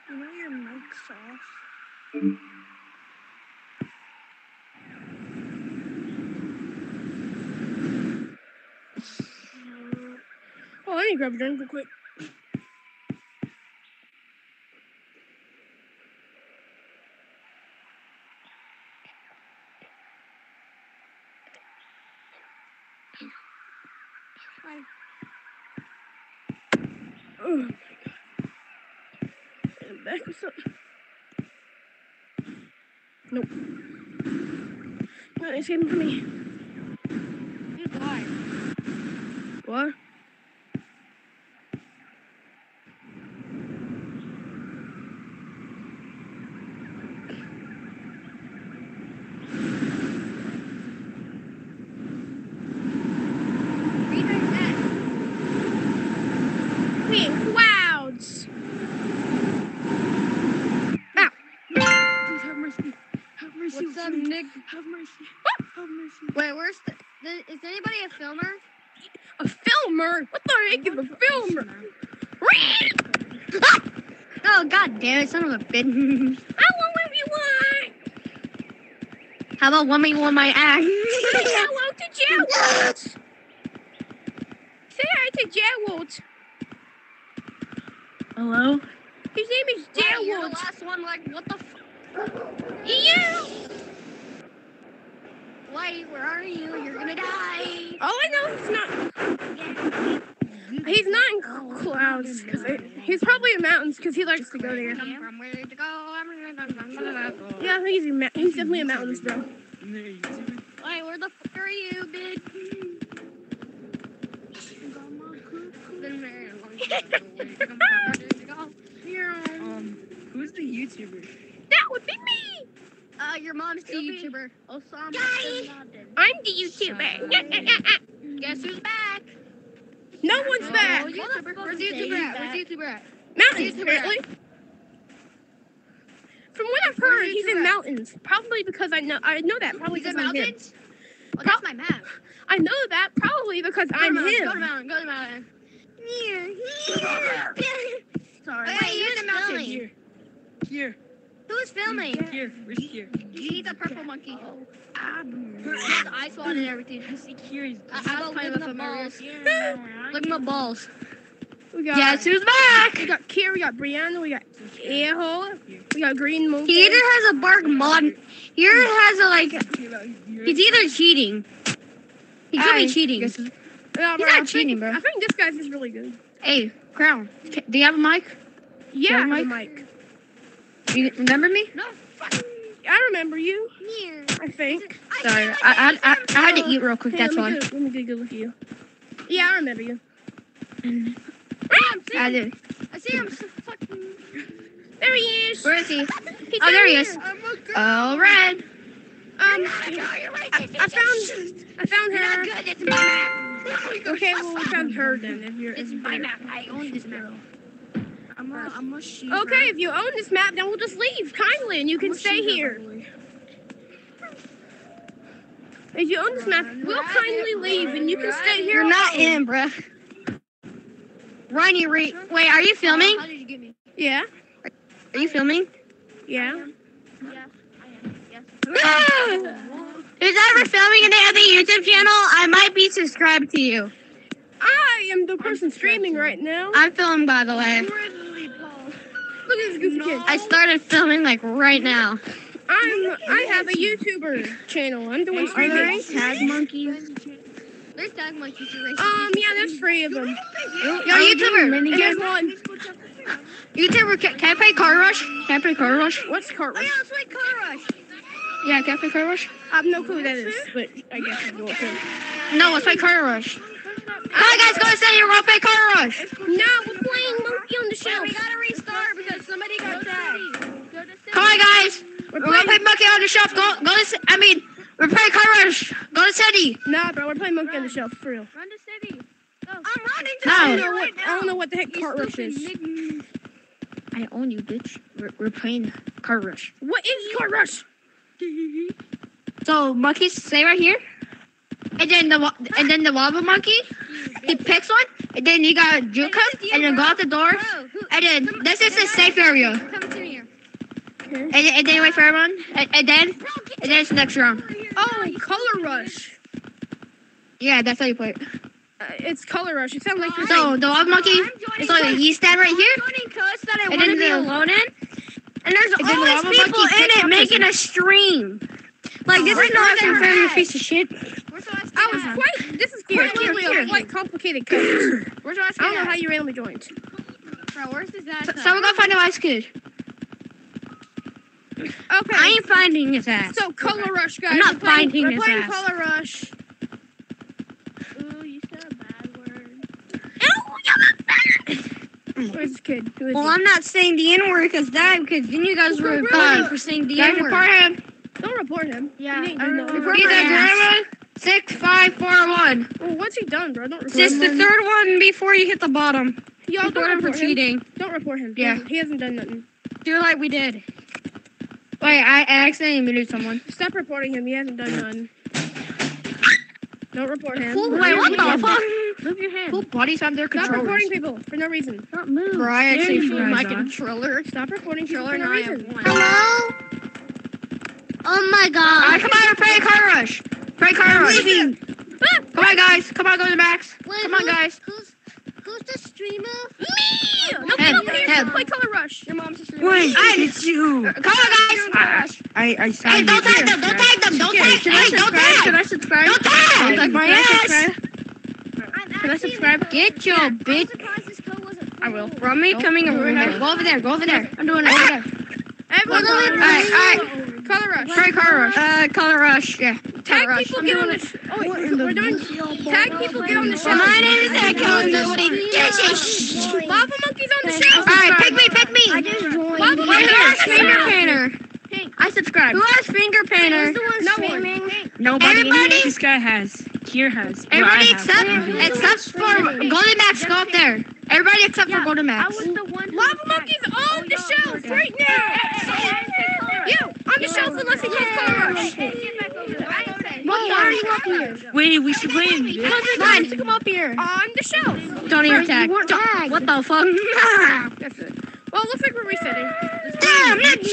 You know your mic's off. Oh, let me grab a drink real quick. Oh my god. And back with something. Nope. Not escaping from me. What? Read my set. Pink clouds. Please have mercy. Have mercy. What's up, please. Nick? Have mercy. Have mercy. Wait, where's the, the? Is anybody a filmer? A filmer? What the heck is a filmer? Oh god damn it, son of a bitch. I want what you want. How about one me one my ass? Hello to Gerald. Say hi to Gerald. Hello? His name is Yeah, you're the last one. Like, what the? F- Yeah. Wait, where are you? You're gonna die. All I know is he's not. He's not in clouds because he's probably in mountains because he likes to go there. Come from where to go. Yeah, I think he's in he's definitely in mountains, bro. Wait, where the fuck are you, bitch? Been there a long time. Where to go, where to go? Um, who's the YouTuber? That would be me. Uh, your mom's the YouTuber. Osama Yay! I'm the YouTuber. Guess who's back? no one's back. Oh, YouTuber. Where's the YouTuber at? Where's YouTuber at? Mountains, YouTuber. apparently. From what I've heard, he's in YouTuber? mountains. Probably because I know I know that. Probably He's in because I'm him. mountains? Oh, that's my map. I know that probably because Go I'm mountains, him. Go to mountain. Go to mountain. Sorry. Hey, who's filming? Here. Here. Who's filming? Here. Where's here? He's a purple monkey. He has ice water and everything. Here is. I have a kind look of at the balls. at my balls. We got Guess who's back? we got Kier, we got Brianna, we got Airhole, we got Green Monkey. He either has a bark mod. He either has a like. He's either cheating. He could Aye. be cheating. No, He's not I think- cheating, bro. I think this guy's just really good. Hey, Crown. Do you have a mic? Yeah, I have a mic. You remember me? No, I remember you. I think. Sorry, I I, I, I had to eat real quick. Hey, That's why. me get, let me get good with you. Yeah, I remember you. I did. I see him. Fucking... There he is. Where is he? He's Oh, there he is. here. Oh, red. Um, I, I found I found her. good. It's my map. Okay, well we found her then. If you're, It's if my you're- map. I own this map. I'm a, I'm a sheep. Okay, if you own this map, then we'll just leave kindly, and you can stay here. If you own this map, we'll kindly leave, and you can stay here. You're not alone. in, bruh. Ryan, you re- wait. Are you filming? How did you get me? Yeah, Are you filming? yeah. Yeah, I am. Yes. Who's ah! ever filming and they have a YouTube channel? I might be subscribed to you. I am the person streaming right now. I'm filming, by the way. Look at this goofy kid. I started filming like right now. I'm. I have a YouTuber channel. I'm doing Are there any tag monkeys? There's tag monkeys. Um, yeah, there's three of them. Yo, YouTuber. And there's one. YouTuber, can, can I play Car Rush? Can I play Car Rush? What's Cart Rush? let's play Car Rush. Yeah, can I play Car Rush? I have no clue who that is, but I guess it's going to. No, let's play Car Rush. Hi guys, go say you're gonna Car Rush. No, we're playing Monkey on the Shelf. We gotta restart because somebody got tagged. Go to city. Come on, guys. We're We're gonna play playing. Monkey on the Shelf. Go, go to. I mean, we're playing Car Rush. Go to city. Nah, bro, we're playing Monkey on the Shelf for real. Run to city. I'm running to How? I don't know right what I don't know what the heck You cart rush is. I own you, bitch. We're, we're playing Car Rush. What is car rush? So monkeys stay right here, and then the and then the lava monkey, he picks one, and then he got juke him, and then go out the door, who- and then this is the safe area, Come to me. Okay. and, and then wait for everyone, and, and then and then it's the next round. Oh, color rush. Yeah, that's how you play it. Uh, it's color rush. It sounds like you're So the lava monkey, I'm it's like you stand right here, joining cause that I And want to be alone in. And there's And then the always people in it making a stream. Like this Oh, is not you're fair, you right. piece of shit. I was quite. This is Here, quite here, literally here. quite complicated code. Where's the last I don't know how you randomly joined. Bro, where's this ass? so, so we're gonna find the last kid. Okay. I ain't finding his ass. So color rush, guys. I'm not we're playing, finding we're his playing ass. color rush. Ooh, you said a bad word. Ooh! Where's this kid? Who is Well, he? I'm not saying the N word because that because then you guys were Report banned for saying the Guys, N word. report him. Don't report him. Yeah, He ain't I doing don't nothing. know. He's a grandma. Six, five, four, one. Well, what's he done, bro? Don't report Just him. the third one before you hit the bottom. Y'all Report don't him for report him. cheating. Don't report him. Yeah. He hasn't done nothing. Do like we did. Wait, I accidentally muted someone. Stop reporting him. He hasn't done nothing. Don't report him. Wait, what the fuck? Move your hand. Who bodies have their Stop controllers? reporting people for no reason. Don't move. Bro, I actually There flew my Guys, controller. Stop reporting people Controller for no reason. Hello? Oh my god. Alright, come on, play car rush. Play car rush. Come on, guys. Come on, go to max. Wait, Come on, guys. Who's who's the streamer? Me! No, Head, get over here. head. Play color rush. Your mom's sister. Wait, I- it's you. Uh, Come on, guys. I, I saw Hey, don't tag them. Don't tag them. Don't tag. Should I Hey, don't subscribe? Should tag. I subscribe? Don't tag. Should My ass. subscribe? Should I subscribe? Get your bitch. I will. Rummy coming over there. Go over there. Go over there. I'm doing it. Over. Everyone, Well, color then- rush. Alright, Color rush. Try car rush. Uh, color rush. Yeah. Tag Color rush. people, I'm get on the. Sh- oh, wait, we're, doing. Tag people, get on the show. My name is Echo. Nobody. Lava monkeys on the show. All right, pick me. Pick me. I just joined. Lava Who monkeys has finger show. painter? I subscribe. Who has finger painter? No one. Nobody. Everybody- This guy has. Here has. Everybody except except for Golden Max. Go up there. Everybody except for Golden Max. the one. Lava monkeys on the shelf right now. You on the shelf unless he plays color rush. What are you up here? Wait, we should play in this. Fine, come up here. On the shelf. Don't even tag. tagged. What the fuck? That's it. Well, looks like we're resetting. Damn, Mitch.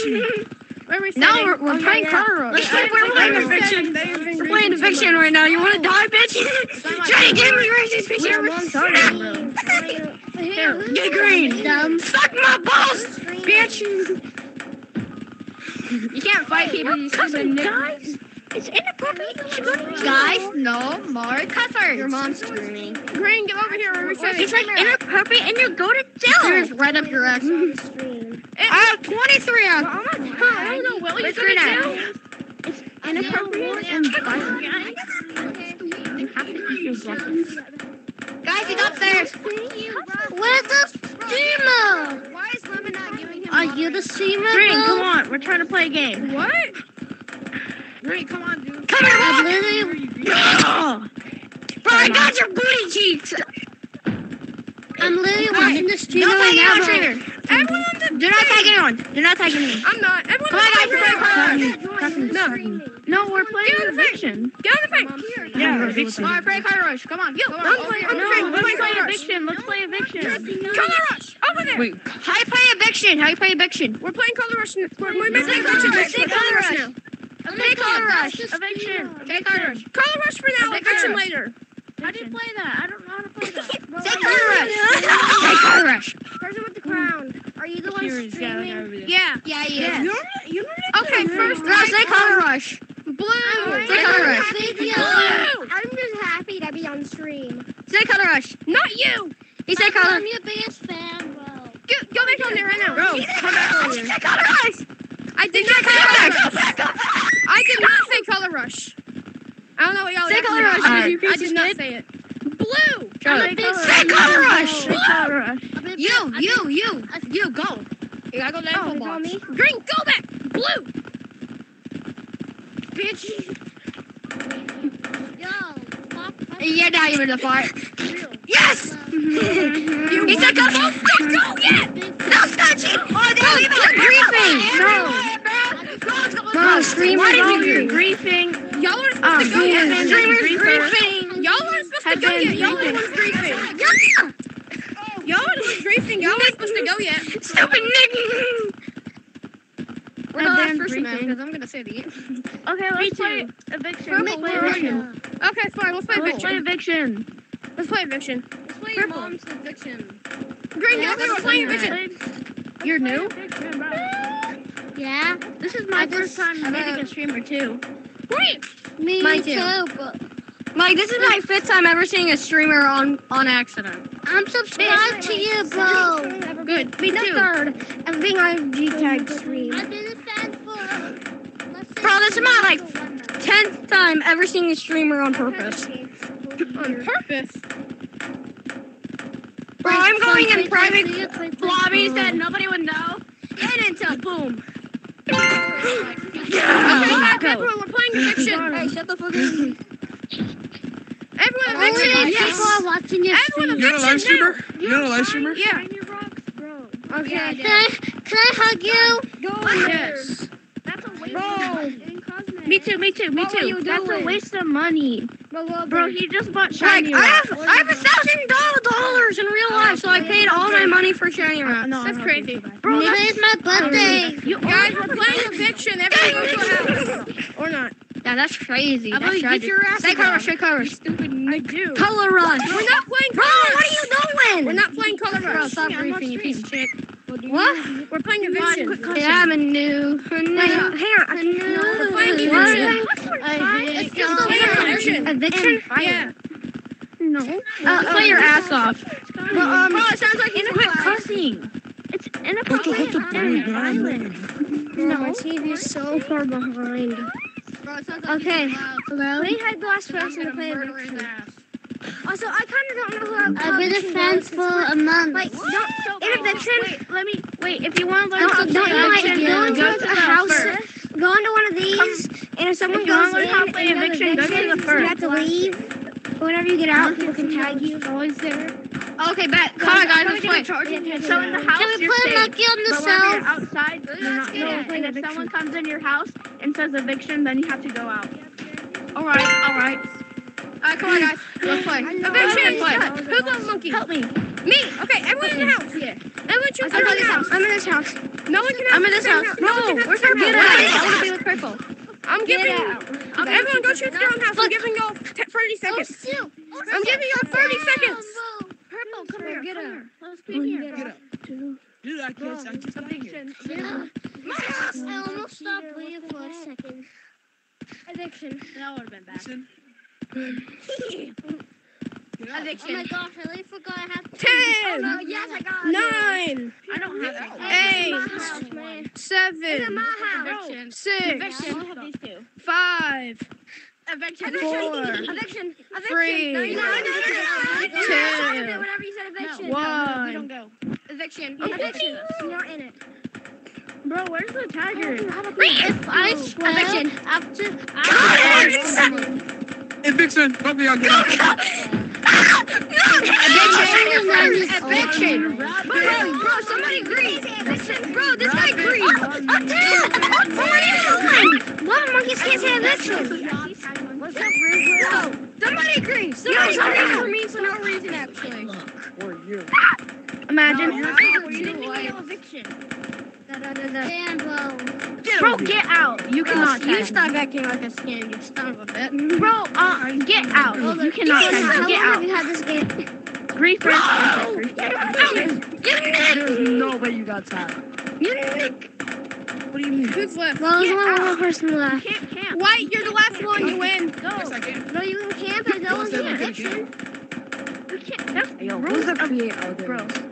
We're resetting. Now we're, we're playing car rush. Looks like we're playing eviction. We're playing eviction right now. You want to die, bitch? Try to get me right this bitch. Get green. Dumb. Suck my balls, bitch. You can't fight people. You just guys. It's inappropriate. Guys, no more cuss words. Your mom's screaming. Green, get over here. We're. It's like inappropriate and you go to jail. Serious right up your ass. I have uh, 23 on. I don't know. Will you Let's gonna do do? Inappropriate Guys, he's upstairs. Where's the streamer? Why is Lemon not giving him Are you the streamer? Green, bro? come on. We're trying to play a game. What? Green, come on, dude. Come here, literally, Bro, I got your booty cheeks. I'm literally Alright, watching the streamer Don't right tag anyone, bro. Everyone on the. Do not tag anyone. Do not tag anyone. I'm not. Everyone Come on, guys, we're playing car car. No. No, we're playing Get on the eviction. Get on the thing. Yeah, we're eviction. All right, play car rush. Come on. You. Come on. playing. over I'm here. playing. No, let's playing play eviction. Let's play eviction. Color rush. Over there. Wait, How you play eviction? How you play eviction? We're playing color rush. We're, we're missing eviction. Let's play color rush now. Play color rush. eviction. Play color rush. Color rush for now. Eviction later. How do you play that? I don't know how to play that. Say color rush. Say color rush. Person with the crown. Are you the one Here is yeah, streaming? over. Yeah. Yeah, Yeah. yeah. You Okay, first. Bro, say color rush. Blue. Say color rush. Blue. I'm just happy to be on stream. Say color rush. Not you. He said color. I'm your biggest fan, bro. Go, go back on there right now. Bro, come back over here. Say color rush. I did not say color rush. I did not say color rush. I don't know what y'all Say are color talking rush, about. you I did not say it. Blue. Charlie. big Say color rush. Say color rush. You, you, you, you, go. Oh, you gotta go down Oh, the you call me? Green, go back. Blue. Bitch. Yo, fuck Yeah, now you're in the fart. Yes! he said, go, go, go, go, yeah! No, Snatchy! Oh, no, you're griefing! No! No, streamer Why are you griefing? Y'all are supposed Um, to go yet. man, Streamers griefer. griefing. Y'all are supposed to go yet. Y'all are griefing. Yeah! Y'all are griefing. Y'all are supposed to go yet. Stupid nigga! We're Have the last now, because I'm gonna say the Okay, let's play eviction. Purple, Let's play where are eviction. Okay, fine. Let's play Let's play eviction. eviction. Let's play eviction. Let's play your mom's eviction. Green, Yeah, yeah, we let's were playing play eviction. You're new? Yeah. This is my I first just- time meeting don't- a streamer too. Me Mine too. too. but Mike, this is my fifth time ever seeing a streamer on on accident. I'm subscribed to you, bro. Good. Me Me too. third. I think I'm G tag stream. Bro, this is my, like, Tenth time ever seeing a streamer on purpose. On purpose. Bro, I'm going in private lobbies that nobody would know. And until boom. Okay, Yeah. everyone, we're playing eviction. Hey, shut the fuck up. Everyone, Only eviction. if Yes. people are watching your Everyone, stream. You're a live eviction now. streamer? You're a live streamer? Yeah. Okay. Yeah, Can I, can I hug you? Yes. That's a waste Bro. Me too, me too, me What too. you That's a waste of money. Bro, he just bought Like, shiny I have, I have a thousand dollars in real life, so I paid all my money for shiny uh, rocks. No, That's crazy. Bro, Maybe that's, it's my birthday. you Guys, we're have a playing phone. eviction. Everyone go to a house. Or not. Yeah, that's crazy. I That's believe get tragic. your ass Stay cover, stay cover. I do. Color rush. We're not playing Bro, color what are you doing? We're not playing color Bro, rush. stop Yeah, I'm on griefing, you piece of shit. What? We're playing eviction. Yeah, I'm a new. A new. Hang on, A new. We're playing What? eviction. It's We're just playing a eviction. Eviction? Yeah. No. Uh, play your ass off. But, um, Bro, it sounds like he's quit cussing. It's inappropriate. What the- on an island. No, my TV's so far behind. Bro, it sounds like Okay. he's loud. Hello? We had the last person to play murder eviction. Also, I kind of don't know who I've been a fan for a month. Like, don't, in eviction, Wait, let me. Wait, if you want to learn Don't- how to don't play like eviction, going go to to a the house? first. go into one of these, and if someone If you wanna goes learn in how to play and you eviction, go to the you have to leave. Whenever you get out, people can tag you. Always there. Okay, bet. Come on, guys, let's play. So in the house, Can we you're play safe. Monkey on the But when you're outside, you're not safe. And if someone comes in your house and says eviction, then you have to go out. All right, all right. Alright, come on, guys. Let's play. Eviction. Play. Who's the monkey? Help me. Me. Okay, everyone in the house. Everyone choose I'm in this house. house. I'm in this house. No one can have I'm in this house. No, one can have where's the same purple? I want to be with purple. I'm Get giving. out. Everyone go choose your own house. I'm giving y'all 30 seconds. I'm giving y'all 30 seconds. Purple, come here, Get come her. Let's be here. Get up. Dude, I can't. I just got here. My house. I almost stopped waiting for a second. Addiction. That would have been bad. Listen. Get out. Oh Addiction. my gosh, I really forgot I have to. Ten. Oh, yes, I got it. Nine, I don't have Get out. Eight. It's my house, man. It's seven, my house. Eviction. six, I only have these two. five, Eviction. Four. Eviction. Eviction. Three. No, you don't do it. Two. I did it whenever you said eviction. one. We don't go. Eviction. Okay. Eviction. You're in it. Bro, where's the tiger? If I swear, Eviction. after Eviction. Help me out. Get out. Eviction. Eviction. Bro, bro, somebody agree. Eviction. Bro, this guy agreed. Oh, damn. What are you doing? Mother monkeys can't say eviction. What's up, Riz? No, somebody agree. Somebody agree for me for no reason, actually. Or you. Imagine. No, you didn't you're even know eviction. Damn, bro. Bro, get out. You cannot You stop acting like a skin, you son of a bitch. Bro, uh, get out. You cannot How me. long Get have out. you had this game? Grief first. There's no way you got tagged. What do you mean? Who's left? Well, there's Get only one person left. Can't camp. White, you're the last one. You win. Go. No, you can camp and go Don't into say that eviction. You can't. That's Yo, rules who's the creator of bro.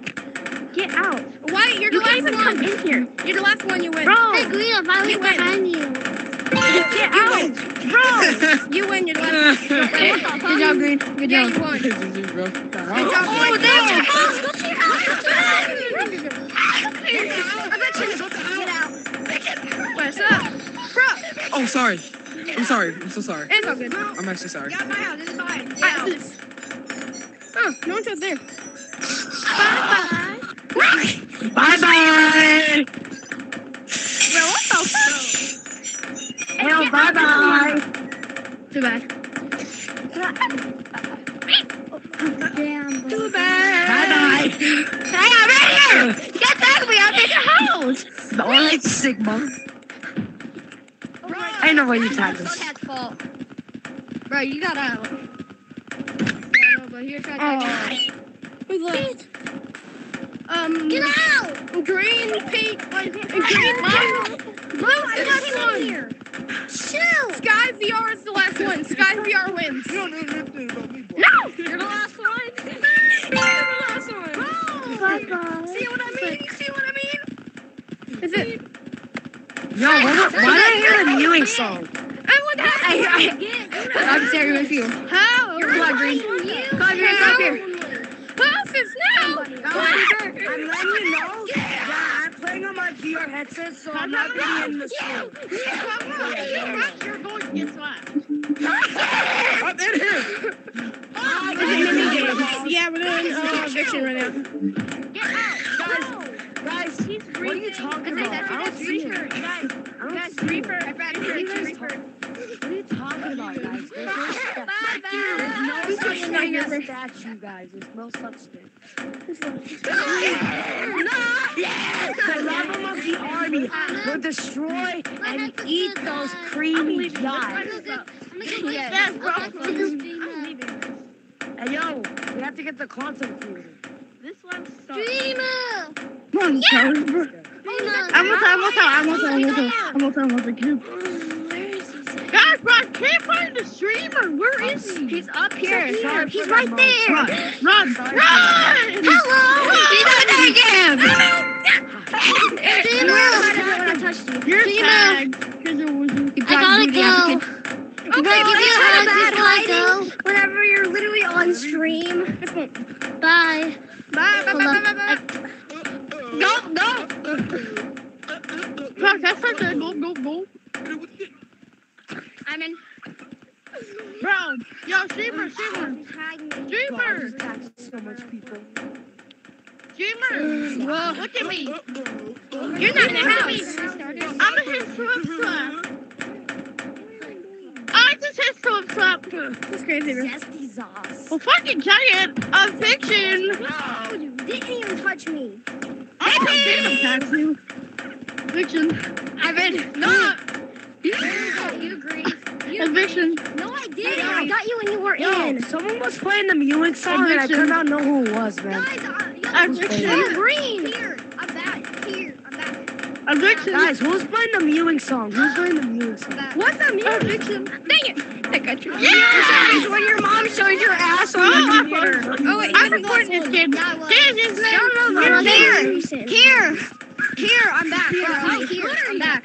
This? Get out. Why? you're the You can't last even come one. in here. You're the last one. You win. Bro, Hey, Green, if I was You win. behind you. get out. Bro. You win. You're the last one. Good job, Green. Good Yeah, job. you won. This is oh, bro. Oh, oh, that's your house. Go to your house. Get out. What's up? Bro, Oh, sorry. I'm sorry. I'm so sorry. it's all good. I'm actually sorry. Get out of my house. This is mine. Alright, this? Oh, no one's out there. Bye bye. Bro, what the fuck? Hell, bye bye. Too bad. Damn, Too bad. Bye bye. Hey, I'm right here. Get back to me. I'll take your house. All right, Sigma. I know where you tagged us. That's fault. Bro, you gotta. Yeah, no, but here, try to Who's left? Um, Get out! green, pink, and green, Bro, I'm not even here. Chill. Sky VR is the last one. Sky VR wins. You don't know nothing about me, boy. No, you're the last one. you're the last one. Bye-bye. See what I mean? You see what I mean? Is it? Yo, why, why did I hear a Mewing song? I want that. I'm staring with you. How? You're Come on, Green. lying, you. Come on, Green, come here. Who else is now? I'm letting you know that I'm playing on my VR headset, so I'm not being in the stream. You're going to get slapped. I'm in here. Is it? Yeah, we're doing uh, eviction right now. Get out! Guys, what are you talking about? I don't see it. Guys, I don't see it. What are you talking about, guys? There's no sta- There's no such thing as a statue, guys. There's no such thing. The level of the army will destroy and eat those creamy guys. Yes, bro. Hey, yo, we have to get the content creator. This one's so. Dreamer. One time. I'm I'm gonna tell, I'm gonna I'm gonna I'm gonna I'm gonna I'm gonna tell. Guys, bro, I can't find the streamer. Where is he? He's up here. Sorry He's right there. Run, run, Sorry. run! Hello. Dreamer. I touched you. You're Dreamer. tagged. 'cause it wasn't- I gotta go. Okay, Give me a hug before I bad go. Whenever you're literally on stream. Bye. Bye, bye, bye, bye, bye, bye. Go, go. Fuck, that's such a go, go, go. I'm in. Bro, yo, streamer, streamer, streamer, So much people. streamer. Whoa, look at me. You're not in the house. I'm a hit slap. I just hit slip slap. That's crazy, bro. Zesty sauce. Well, fucking giant of fiction. No, you didn't even touch me. I didn't attack you. Fiction. I've been not You agree? eviction. No, I didn't. I got you when you were Yo, in. someone was playing the Mewing song and I could not know who it was, man. Guys, uh, yo, Eviction. you're green. Here, I'm back. Here, I'm back. Eviction. Guys, who's playing the Mewing song? Who's playing the Mewing song? What's the music? Eviction. Dang it. I got you. This is when your mom shows your ass on the oh, computer. Oh, wait, I'm recording this kid. Yeah, I was. This is No, no, No, no, here. Here. Here. Here, I'm back. Bro, Right here, here. I'm back.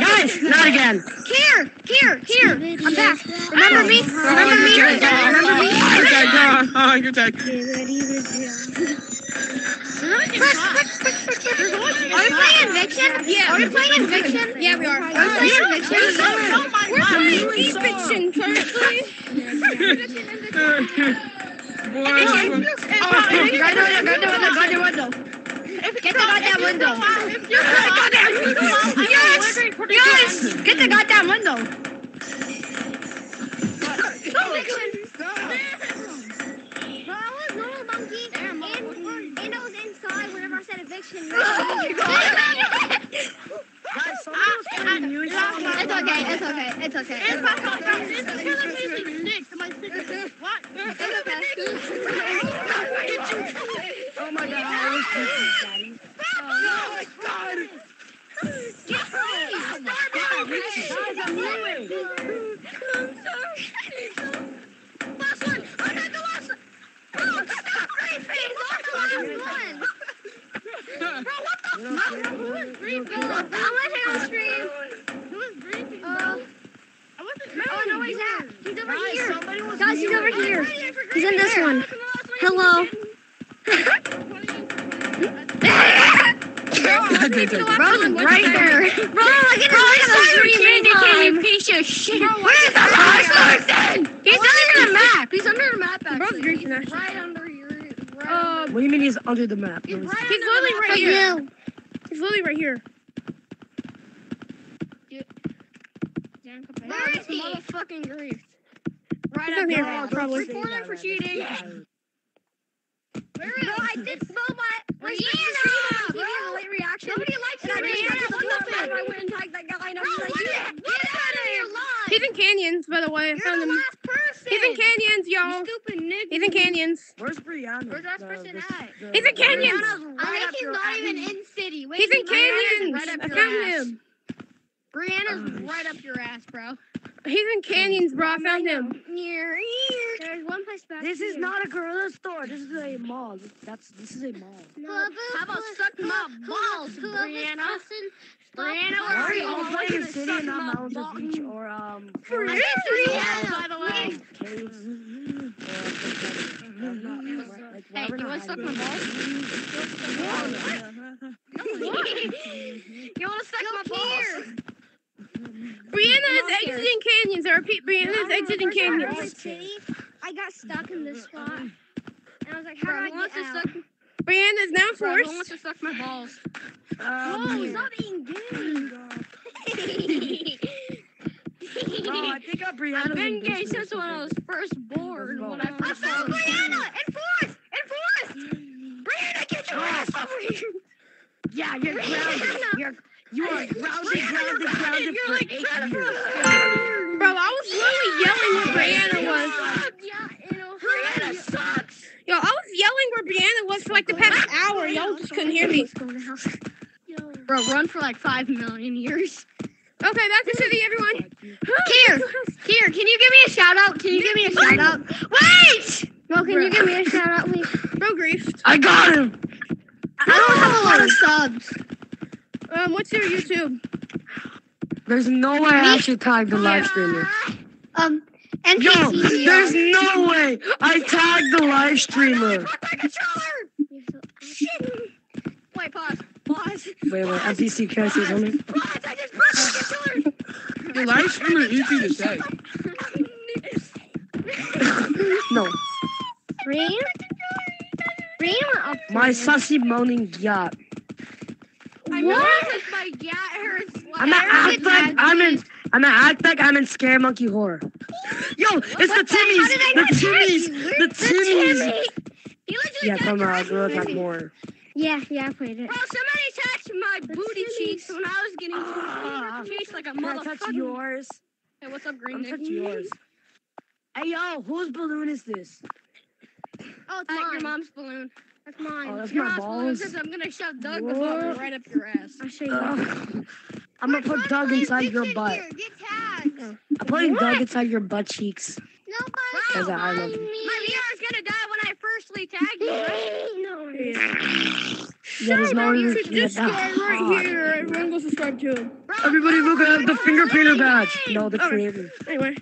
Guys, not again. Here, here, here. I'm back. Remember me? Remember me? Remember me? Oh, Are we playing Eviction? Yeah. Are we playing Eviction? Yeah, we are. Are we playing Eviction? We're playing eviction currently. Boy, window, go to the window, go to the window. Get the goddamn window. Yes! Yes! Get the goddamn window. Bro, I was normal monkey. And, and I was inside eviction. Guys, the Mewing. It's okay, it's okay, it's okay. Oh my god, I was pissed, Daddy. Guys, I'm Mewing. Last Guys, he's over here. He's in this one. Hello. Bro, Bro, right there. Bro, look at Bro, this. it's Look at candy this piece of shit. Where's the last person? He's under the map. He's under the map, Bro's actually. Greek He's and Ashley. right under your... Right Uh, What do you mean he's under the map? He's right He's literally the right here. you. He's literally right here. Where is he? Motherfucking grief. Right He's up up here, there. probably. Report him for cheating. Where is I did spell my... Brianna! Give you a late reaction. Nobody likes And I you, just Brianna. What the the fuck? I went and tagged that guy. and I Bro, like, what "Get the- get out of your life. He's in canyons, by the way. I You're found the him. last person. He's in canyons, You y'all. stupid nigga. He's in canyons. Where's Brianna? Where's that The- person this- at? the- He's in canyons. Brianna's oh, I think he's not even in city. Wait, He's in Brianna's canyons. right I found him. Brianna's oh, right up your ass, bro. He's in canyons, bro. I found him. Near. There's one place back This is here. not a gorilla store. This is a mall. That's this is a mall. No, How about suck my balls, Brianna? Brianna, Why where are are you you? all I playing want you city and not my balls. or beach or um For real, Brianna, by the way. caves? or, I'm not- like, Hey, you wanna suck my hiding. You want to suck my balls? Brianna is exiting canyons. I repeat, Brianna is exiting canyons. I got stuck in this spot. And I was like, how Bro, do I wants get to out? suck? Brianna is now Bro, who wants to suck my balls? Um, Whoa, stop being gay. no, I think uh, I've Brianna's been gay since when I was first born. When I I first found saw Brianna! Enforce! Enforce! Brianna, get your ass over here! Yeah, you're grounded. You're you are grounded, grounded, grounded You're for like eight years. Bro, I was literally yelling where Brianna was. Yeah, you know, Brianna sucks! Yo, I was yelling where Brianna was for like the past hour. Y'all just couldn't hear me. Bro, run for like five million years. Okay, back to city, everyone. Here, here, can you give me a shout out? Can you give me a shout out? Wait! Bro, can you give me a shout out, please? Bro, griefed. I got him. I don't have a lot of subs. Um, what's your YouTube? There's no way I actually tagged the live streamer. Um, Yo, there's no way I tagged the live streamer. My controller! Wait, pause. Pause. Wait, wait, NPC, can I say something? Pause, I just pressed my controller! The live stream is easy to say. No, Green? Green up. my sussy moaning yacht. I know because my gat hurts. I'm gonna act like I'm in. I'm gonna act like I'm in Scare Monkey Horror. Yo, it's the Timmies. The Timmies. The Timmies. He literally Yeah, come on, dragged Gorilla with Tag me. Horror. Yeah, yeah, I played it. Bro, somebody touched my The booty titties. cheeks when I was getting Ah. chased like a Can I touch motherfucker. yours? Hey, what's up, Green I'm Nick? touch yours. Hey yo, whose balloon is this? Oh, it's Uh, mine. your mom's balloon. That's mine. Oh, that's Your my balls. I'm gonna shove Doug the What? right up your ass. I'll show you. Ugh. I'm gonna put Doug inside your butt. Get tagged. I'm putting Doug inside your butt cheeks. Nobody. Cause I love My VR's gonna die when I firstly tag you? No. Yeah, there's no You reason to get that right here. Everyone go subscribe to him. Everybody look at the finger painter badge. No, the creator. Anyway.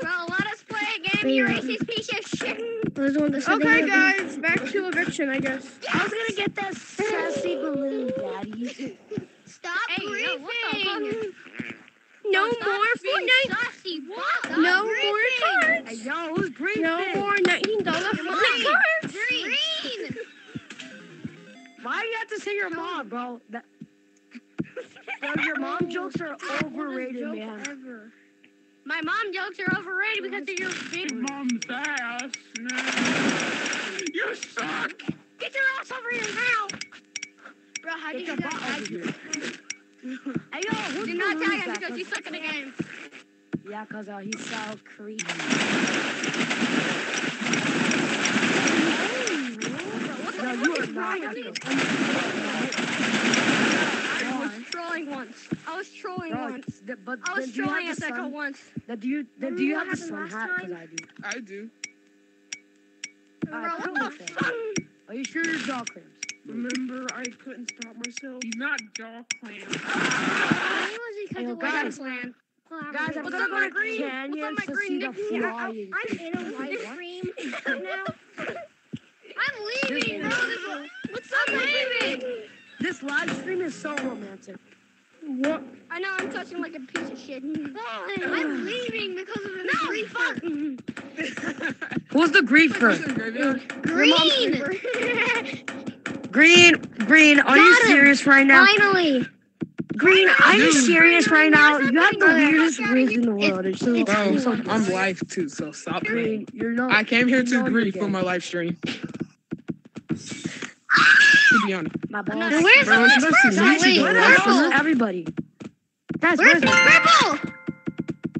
Bro, let us play a game, you racist piece of shit. Those ones that said they Okay, had- guys, back to eviction, I guess. I was gonna get that sassy balloon, daddy. Stop hey, yo, what? No Stop more being Fortnite. Saucy. What? No more Hey, cards. yo, who's breathing? No more nineteen dollar Fortnite cards. Green. Why do you have to say your mom, bro? That, bro, your mom jokes are overrated, man. Ever. My mom jokes are overrated because of your big. Mom's ass. No. You suck. Get your ass over here now. Bro, how do Get you butt that? over here. Hey, yo, Do not tag him because you suck in the game. Yeah, cause uh, he's so creepy. What the No, fuck you is wrong with you? I was trolling once. I was trolling Bro, once. it's- th- but I was trolling have at the once. Then do you then do you have the happened sun hat? Cause? I do. I do. Bro, Alright, what the fuck? Are you sure your jaw clamps? Remember, I couldn't stop myself. He's not jaw clamp. Was because Hey, it guys. wasn't? Guys, I'm What's gonna up, go my to green? What's up, my green see the Nicky? Yeah, flying. I'm in a white stream now. I'm leaving. bro. What's up, I'm leaving. This live stream is so romantic. What? I know I'm touching like a piece of shit. Oh, I'm leaving because of the no, fuck. Who's the griefer? Green. Green, Green, are you Got him. serious right now? Finally. Green, are you serious right now? You have the Green. weirdest voice in the world. It's so, Bro, so I'm live too, so stop playing. Green, you're not. I came here to you're grieve gay. for my live stream. To be honest. My balls. No, where's Bro, the it's last person? Wait, bro. where's Purple. the- Everybody. Guys, Where's where's the the purple?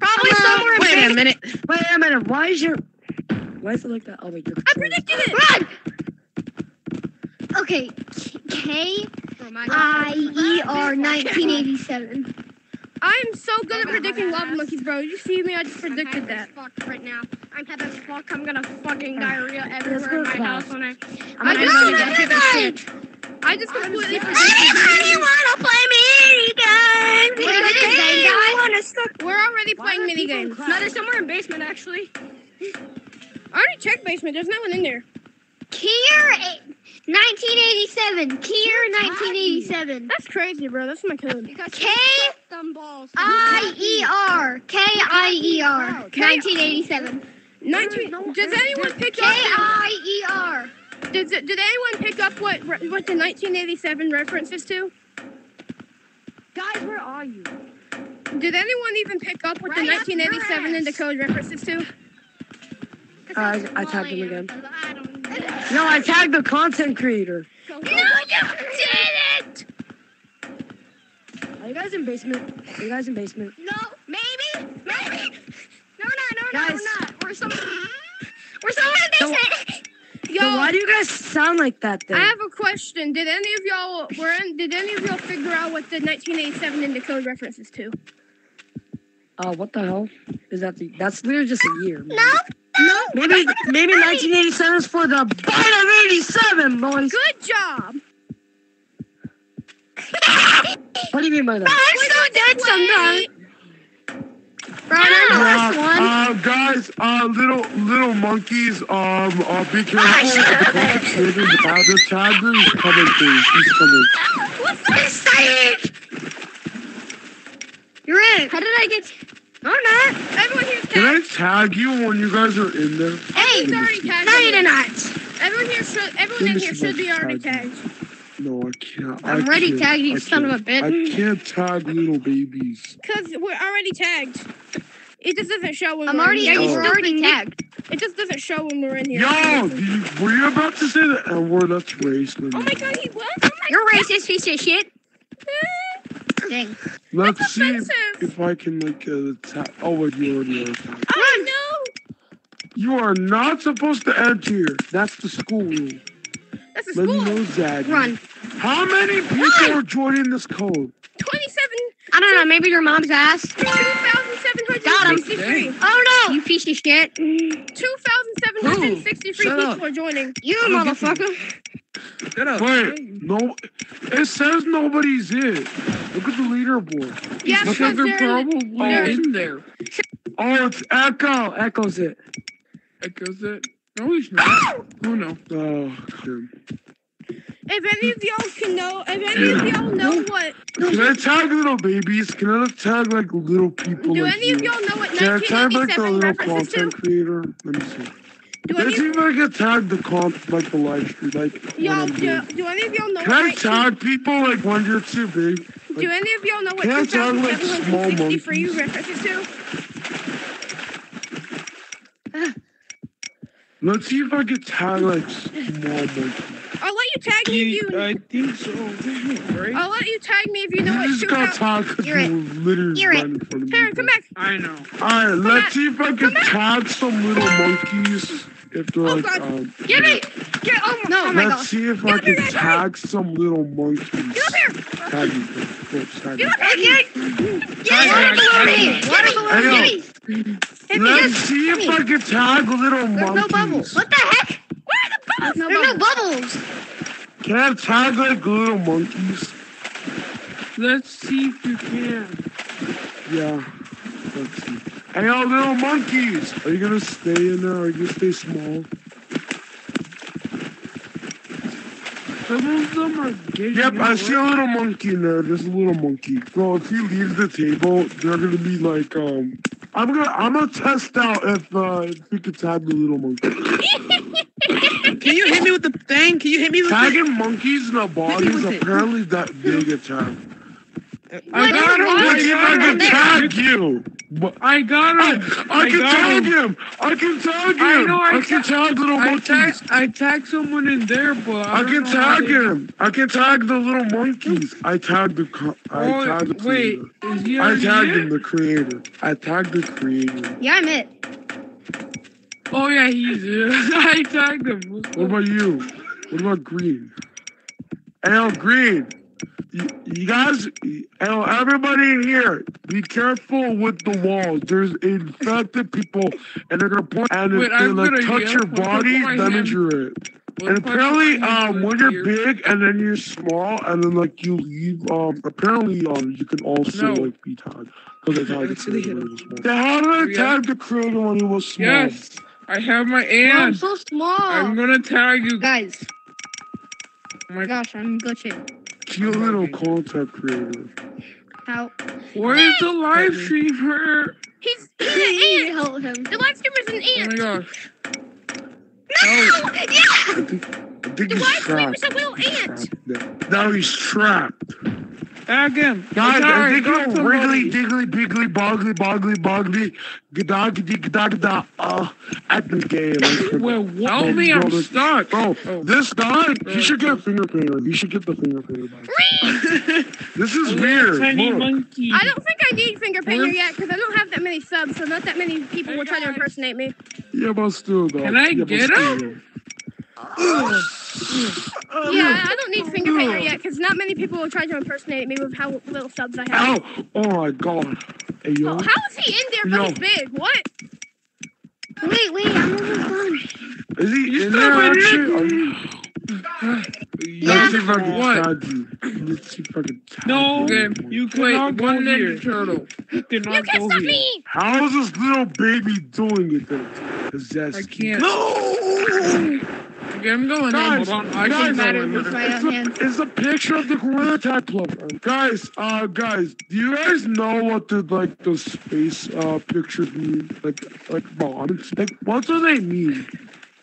Probably Come on, somewhere in Wait a minute. Wait a minute. Why is your. Why is it like that? Oh, wait. You're I predicted it. Run! Okay, K oh I E R 1987. I'm so good at predicting lava monkeys, bro. You see me? I just predicted that. Fuck right now. I'm having fuck. I'm gonna fucking diarrhea everywhere go in my house when I. I'm I gonna just go predicted to that shit. I just completely predicted Anybody wanna play mini games? Wait, it is day, guys. We're already playing are mini people in games. No, there's somewhere in basement actually. I already checked basement. There's no one in there. Kier, eh, 1987. Kier, 1987. That's crazy, bro. That's my code. K I E R. K I E R. 1987. 19. Does anyone pick K up? I E R. Does it, did anyone pick up what what the 1987 references to? Guys, where are you? Did anyone even pick up what the Right up your 1987 in the ass. code references to? Uh, I, I tagged him again. I. No, I tagged the content creator. No, you didn't. Are you guys in basement? Are you guys in basement? No, maybe, maybe. No, we're not. No, we're not. Guys. We're not. We're somewhere. We're somewhere in the Don't- basement. Yo, So why do you guys sound like that then? I have a question. Did any of y'all were in, did any of y'all figure out what the 1987 in the code references to? Uh, what the hell? Is that the? That's literally just a year. man. No, no. Maybe maybe 1987 is for the bite of 87, boys. Good job. What do you mean by that? I'm so dead sometimes. Bro, I'm the last one. Uh, guys, uh, little little monkeys, um, uh, be careful. Shut up. The Tiger Tiger is coming through. He's coming. What's this? You're in. How did I get? No, I'm not. Everyone here's Can tagged. I tag you when you guys are in there? Hey, Everyone's already tagged. no, you did not. Everyone here should everyone in here should be already tagged. No, I can't. I'm I ready can't. tagged, you I son of a bitch. I can't tag little babies. Cause we're already tagged. It just doesn't show when I'm we're already. in here. We're already tagged. It just doesn't show when we're in here. Yo, did you, were you about to say the N word? That's race. Oh my god, he was? Oh my You're racist piece of shit. god. Dang. Let's That's see if, offensive. if I can like uh, tag. Oh, wait, you already are tagged. Oh no. You are not supposed to enter here. That's the school rule. That's a Let me know, Zag. Run. How many people are joining this code? 27 I don't know. Maybe your mom's ass. 2,763. Oh no. You piece of shit. 2,763 Shut people up. are joining. You I'll get motherfucker. Shut up. Wait, no. It says nobody's in. Look at the leaderboard. Yeah, Look at the they're, problem. in there. Oh, it's Echo. Echoes it. Echoes it. No, he's not. Oh no. Oh, Tim. if any of y'all can know, if any of y'all know what, Can I tag little babies? Can I tag like little people? do like any of you? y'all know what Can I tag like the little references to? content creator? Let me see. Do Let's any, see if I can tag the con like the live stream. Like when y'all, I'm do, doing- do any of y'all know Can I 19 tag people like when you're too big? Do any of y'all know what Can I tag, like, small 2,763 monkeys? references to? Let's see if I can tag like small monkeys. I'll let you tag me if you. I think so. Right? I'll let you tag me if you know You what just got 2,000. tagged because You're it. literally You're it. right in front of me. Taryn, come back. I know. Alright, back. let's see if I can tag some little monkeys. If they're Oh, like, God. um, Give me. Get, oh, no. Oh my let's god. see if Get I up here, can guys, tag some little monkeys. Get up here. Tag me, bro. Tag me. Hey, get. Get Tag, water tag, balloon. tag. Water balloon. Hey, Give me. Hey, Let's see if I can tag little There's no bubbles. What the heck? Where are the bubbles? There's no bubbles. Can I tag like little monkeys? Let's see if you can. Yeah. Let's see. Hey, yo, little monkeys. Are you gonna stay in there or are you gonna stay small? Some of them are getting Yep, I see a little monkey in there. There's a little monkey. So if he leaves the table, they're gonna be like, um, I'm gonna, I'm gonna test out if, uh, if we could tag the little monkey. Can you hit me with the thing? Can you hit me with the Tagging monkeys in the bodies with it. apparently that big attack. I got him. Like if I I can got him. tag you, I got I, him. I can tag him. him. I can tag him. I know, I can ta- tag little I monkeys. tag, I tag someone in there, but I, I can know how tag they- him. I can tag the little monkeys. I tagged the. co- I Oh, tagged the wait, creator. is he I already tagged him, the creator. I tagged the creator. Yeah, I'm it. Oh yeah, he's in. I tagged him. What about you? What about Green? Al Green. You, you guys, Al, everybody in here, be careful with the walls. There's infected people, and they're gonna point. And Wait, if they I'm like touch yell. your Put- put body, my that hand- means you're it. What And if I put apparently, um, when you're ear? big and then you're small, and then like you leave, um, apparently, um, you can also No. like be tagged because I tagged the Actually, creator when he was small. hit Then how did I tag the creator when he was small? Yes, I have my I'm so small. I'm gonna tag you. Guys, Oh my gosh, I'm glitching. Cute little content creator. How? Where's the live streamer? He's he's an ant. Help him. The live streamer's an ant. Oh my ant. gosh. No! I think, I think The he's live streamer's a little He's ant. trapped now. Now he's trapped. Tag him. Guys, Okay, I think got wiggly, diggly, biggly, boggly, boggly, boggly, gada, gada, gada, gada, uh, at the game. Well, help me, I'm stuck. Bro, Oh. this guy, he Uh, should get finger painter. He should get the finger painter. back. This is weird. Tiny Look. monkey. I don't think I need finger painter Where's- yet because I don't have that many subs, so not that many people Hey, will try to impersonate me. Yeah, but still, though. Can I yeah, get him? Yeah, I don't need finger painter yet because not many people will try to impersonate me with how little subs I have. Ow! Oh my god. Hey, yo. Oh, how is he in there? But he's big. What? Wait, wait, I'm almost done. Is he You in there haven't actually? hit Are you- Let's see if I can What? you. Let's see if I can No, you. okay, you Wait, cannot one here. Ninja Turtle. You cannot You can't stop here. me! How is this little baby doing it then? Possessed. I can't. No! I'm going Guys, on, I guys, can matter go in. It's a, it's a picture of the Club. Guys, uh, guys, do you guys know what the like the space uh pictures mean? Like like bonds? Like what do they mean?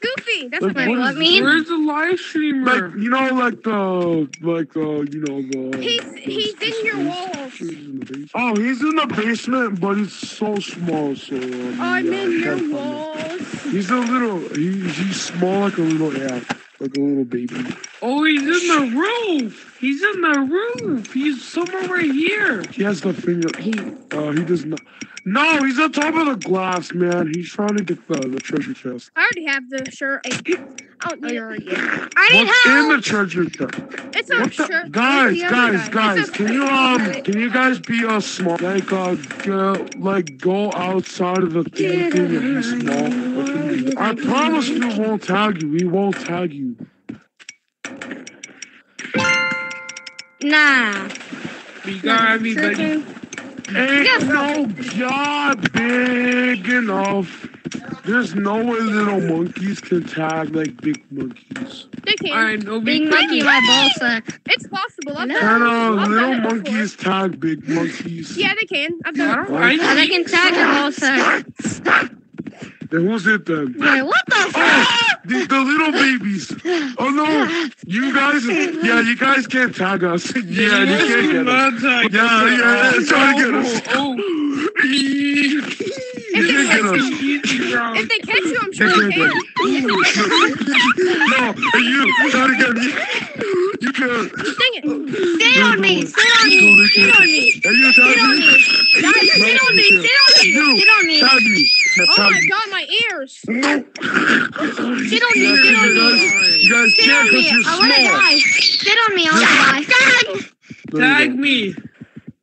Goofy. That's Like, what what I is love me. Where's the live streamer? Like you know, like the like the you know the. He's the- he's the in your space walls. pictures in. Oh, he's in the basement, but it's so small. So um, I'm yeah, in your can't find him. walls. He's a little. He, he's small like a little ant, like a little baby. oh, he's in the roof. He's in the roof. He's somewhere right here. He has the finger. He uh, he does not. No, he's on top of the glass, man. He's trying to get the, the treasure chest. I already have the shirt. I don't need it. I need What's in the treasure chest? It's a What shirt. guys, the other guys, guys, can you um, can you guys be uh small? Like uh, go, like go outside of the thing thing and be small. What can you do? I promise we won't tag you. We won't tag you. Nah. We got everybody. be ready. Ain't no job big enough. There's no way little monkeys can tag like big monkeys. They can. I know. Big we- monkey, my ball suck. It's possible. I've No. done Can it. uh, I've little done it before. monkeys tag big monkeys? Yeah, they can. I've I done it. don't. I Oh, they can tag your ball suck. Then who's it then? Wait, what the oh, fuck? Oh, the, the little babies. Oh no, you guys, yeah, you guys can't tag us. Yeah, you can't get us. Not Yeah, yeah, it's trying to get us. Oh, You can't get us. If they catch you, I'm sure they can't can. get us. No, hey, you, try to get me. You can't. Dang it. Sit on me, sit on me, sit on me, Hey, you sit on me. me. Guys, sit on me, sit on me, You, sit on me. tag me. Oh my god, my ears. No. Sit on me, sit on you me. guys, you guys Sit can't on me, I wanna die. Sit on me, I wanna die. There you Tag me.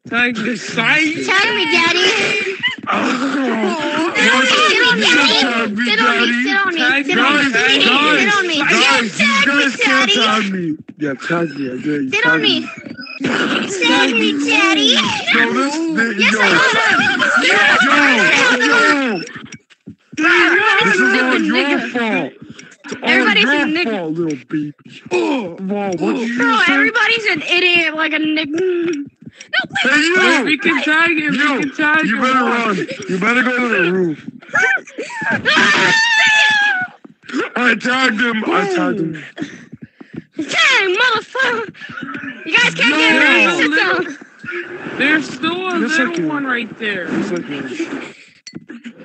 Tag the site. Tag me, daddy. Oh, Sit on me, sit on me, daddy. me, Sit on me, sit on me, sit on me, Guys, sit on me. guys, you me, guys can't daddy. tag me. Yeah, tag me. You. Sit on me. Tag me, daddy. Yo, this, this, Yes, yo, I him. yo, yo. This is all your fault. Everybody's a Nick. fault, little baby. Oh, whoa, what you Bro, everybody's an idiot like a Nick. Hey, you! We can tag him. You, we can tag you him. better run. You better go to the roof. I tagged him. I tagged him. Dang, motherfucker! You guys can't get No, me. Sit little- down. There's still a Yes, little one right there. Yes, I can.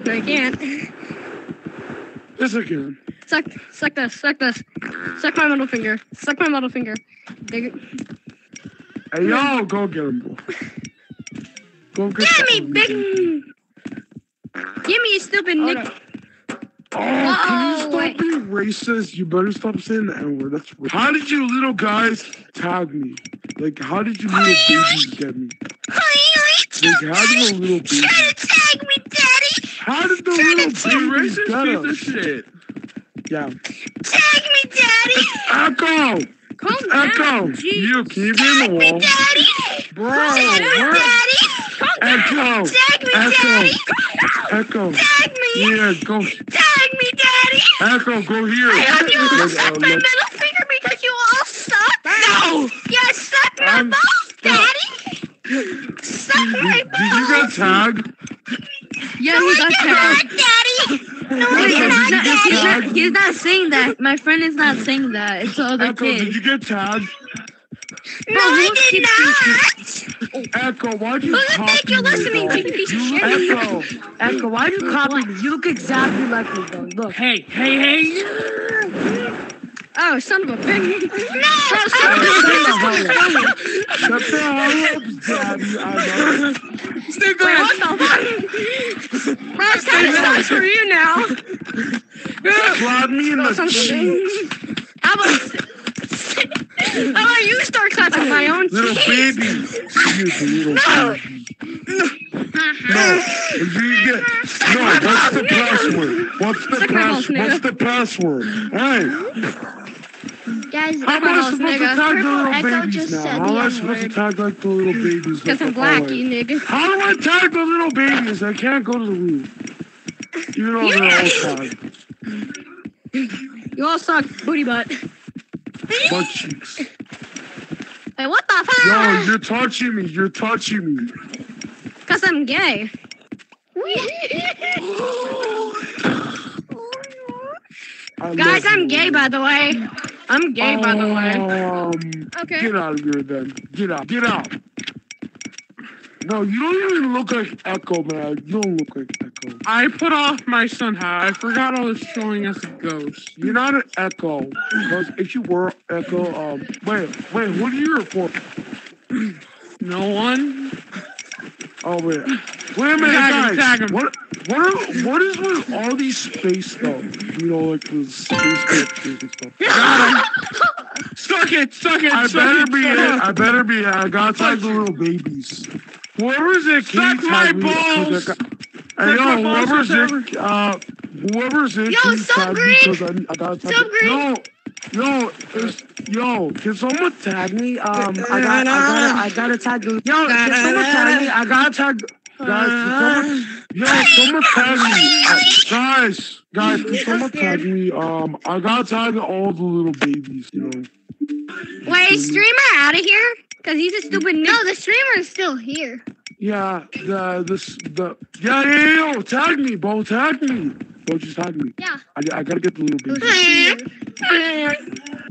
No, you can't. Yes, I can. Suck, suck this, suck this. Suck my middle finger. Suck my middle finger. Dig it. Hey, yo, go get him, bro. Go get Give me, big. Give me, you stupid Nick. Oh, can you oh, stop being racist? You better stop saying the N word. That's ra- how did you little guys tag me? Like, how did you little babies get me? Like, how did the little babies? tag me, daddy. How did the little babies Racist get us? shit. Yeah. Tag me, daddy. Echo! Calm Echo! down. Jeez. You, can you be in the wall? Daddy. Bro, where? Echo! Tag me, Echo! Echo! Tag me. Yeah, go. Tag me, daddy. Echo, go here. I hope you all Like, suck my middle finger because you all suck. No. Yeah, suck my Um, balls, daddy. Suck my Did, did you get tagged? Yeah, he got tagged. daddy. No, Wait, you're he's, not, not, he's, not, he's not saying that. My friend is not saying that. It's all the other Echo, did you get tagged? No, I did not. Oh, Echo, why'd you Who copy heck you're me, listening to, you piece of shit? Echo, Echo, why'd you copy me? You look exactly like me, bro. Look. Hey, hey, hey. Oh, son of a bitch. No. shut the hell up, daddy. I know. Stick Wait, on. what the fuck? Bro, it's kind of sucks for you now. Slap me in the Son cheek. How about, how about you start clapping my own Little cheeks? baby. You little No. baby. Uh-huh. No. If you get, no, what's the password? What's the Suck my balls, password? What's the password? Hey, Guys, how am I balls, supposed to nigga. tag the little Echo babies now? How am the I supposed to tag like the little babies? Because I'm black, you nigga. How do I tag the little babies? I can't go to the roof. Even though they're all tagged. You all suck, booty butt. Butt cheeks. Hey, what the Yo, fuck? you're touching me. You're touching me. Because I'm gay. I Guys, I'm gay, by the way. I'm gay, by the way. Um, Okay. get out of here then. Get out. Get out. No, you don't even look like Echo, man. You don't look like Echo. I put off my sun hat. I forgot I was showing us a ghost. You're not an Echo. Because if you were Echo, um, wait, wait, who do you report? No one. Oh wait, wait a minute, guys. tag him. What, what, are, what is with all these space stuff? You know, like the space pictures and stuff. Got him. Suck it, suck it, I suck better it, be it. it. I better be it. I gotta tag the little babies. Whoever's it, Suck my tag me? 'Cause I balls. Got- Hey, yo, whoever's it, uh, whoever's it, Yo, Sub tag? Green. Because I, I gotta tag Sub Green. No, it's, yo, can someone tag me? Um, I got, I gotta, I gotta tag the. Yo, can someone tag me? I gotta tag. Guys, someone, yo, someone tag me. Uh, guys, guys, can someone tag me? Um, I gotta tag all the little babies. You know. Wait, streamer out of here? Because he's a stupid no. the streamer is still here. Yeah, the this the yeah yeah yeah. Yo, tag me, bro. Tag me. Bro, just tag me. Yeah. I, I gotta get the little babies.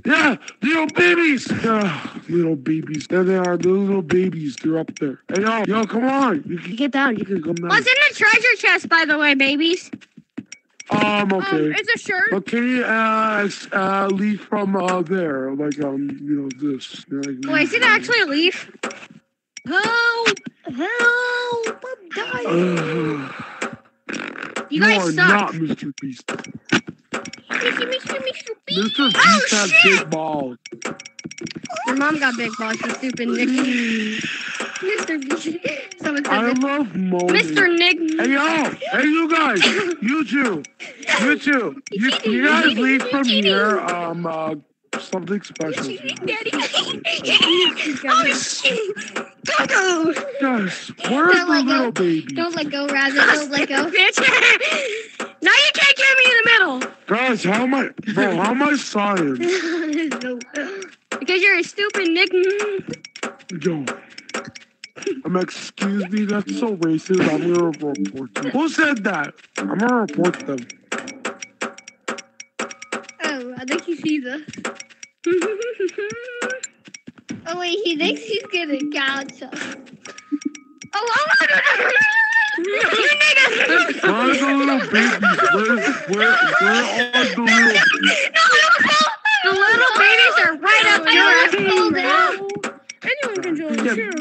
Yeah, little babies. Yeah, little babies. There they are. The little babies. They're up there. Hey yo, yo, come on. You can get down. You can come down. What's in the treasure chest, by the way, babies? Um, okay. Um, it's a shirt. But can you uh, uh leave from uh there, like um, you know this. like, Wait, is it actually a leaf? Help! Help! I'm dying. Uh, You you guys are suck. not Mr. Beast. Mr. Mr. Mr. B. Mr. Oh, Beast has shit. big balls. Your mom got big balls, you stupid Nick. Mr. B. Someone I said love moaning. Mr. Nick. Hey yo, hey you guys, you two, you two, you, you guys leave from here. Um, uh, something special. Daddy. oh, shit. Go. Guys, where's Don't the let go. little baby? Don't let go, Rabbit. Don't let go. Bitch. Now you can't get me in the middle. Guys, how am I, bro? How am I science? because you're a stupid Nick. Yo. Um, excuse me, that's so racist. I'm gonna report them. Who said that? I'm gonna report them. Oh, I think he sees us. Oh wait, he thinks he's gonna gouge us. Oh, oh, no, no, no, no, no. The little babies? Where, where, where are the little The little babies are right up Oh, up. Anyone can join, Yeah. sure.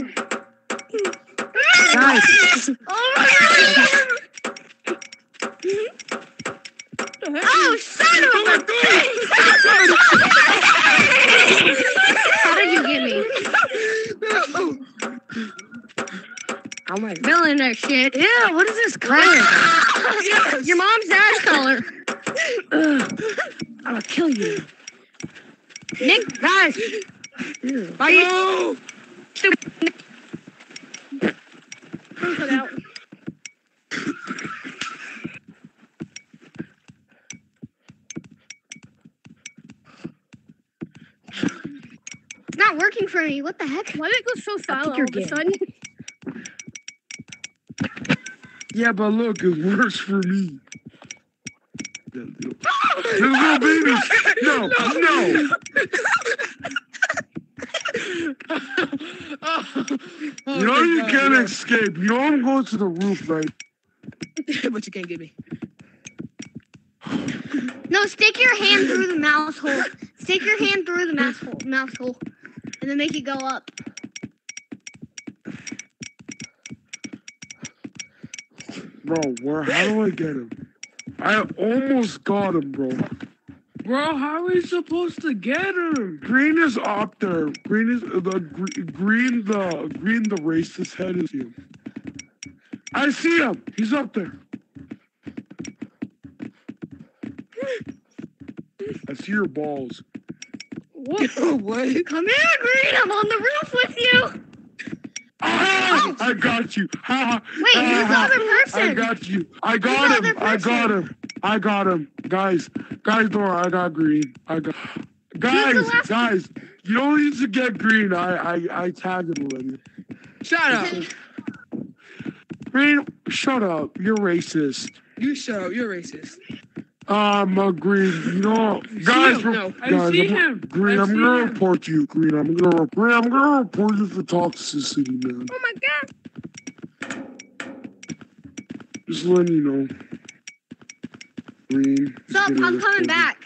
Guys, Oh my god! Oh, son of a How did you get me? oh my Villain that shit. Ew, what is this color? Your mom's ass color. Ugh, I'll kill you. Nick, Guys, Ew. why you? Cut out. Not working for me. What the heck? Why did it go so silent all you're of a sudden? Yeah, but look, it works for me. The little, the little babies. No, no. Oh you know you can't escape. You know I'm going to the roof, right? but you can't get me. No, stick your hand through the mouse hole. Stick your hand through the mouse hole, mouse hole, and then make it go up. Bro, where? How do I get him? I almost got him, bro. Bro, how are we supposed to get him? Green is up there. Green is uh, the green. The green. The racist head is him. I see him. He's up there. I see your balls. What? what? Come here, Green. I'm on the roof with you. Ah, I got you. Ha, ha, Wait, who's the ha, other ha. I got you. I got the him. I got person? him. I got him. Guys, guys, don't. I got green. I got. Guys, last- guys, you don't need to get green. I, I, I tagged him already. Shut up. Green, shut up. You're racist. You shut up. You're racist. Um, uh, green. You know, guys, him. No. I guys, see I'm, him. Green. I I'm gonna him. report you. Green. I'm gonna, green, I'm gonna report you for toxicity, man. Oh my god. Just letting you know. Green. is Stop, I'm coming reported. back.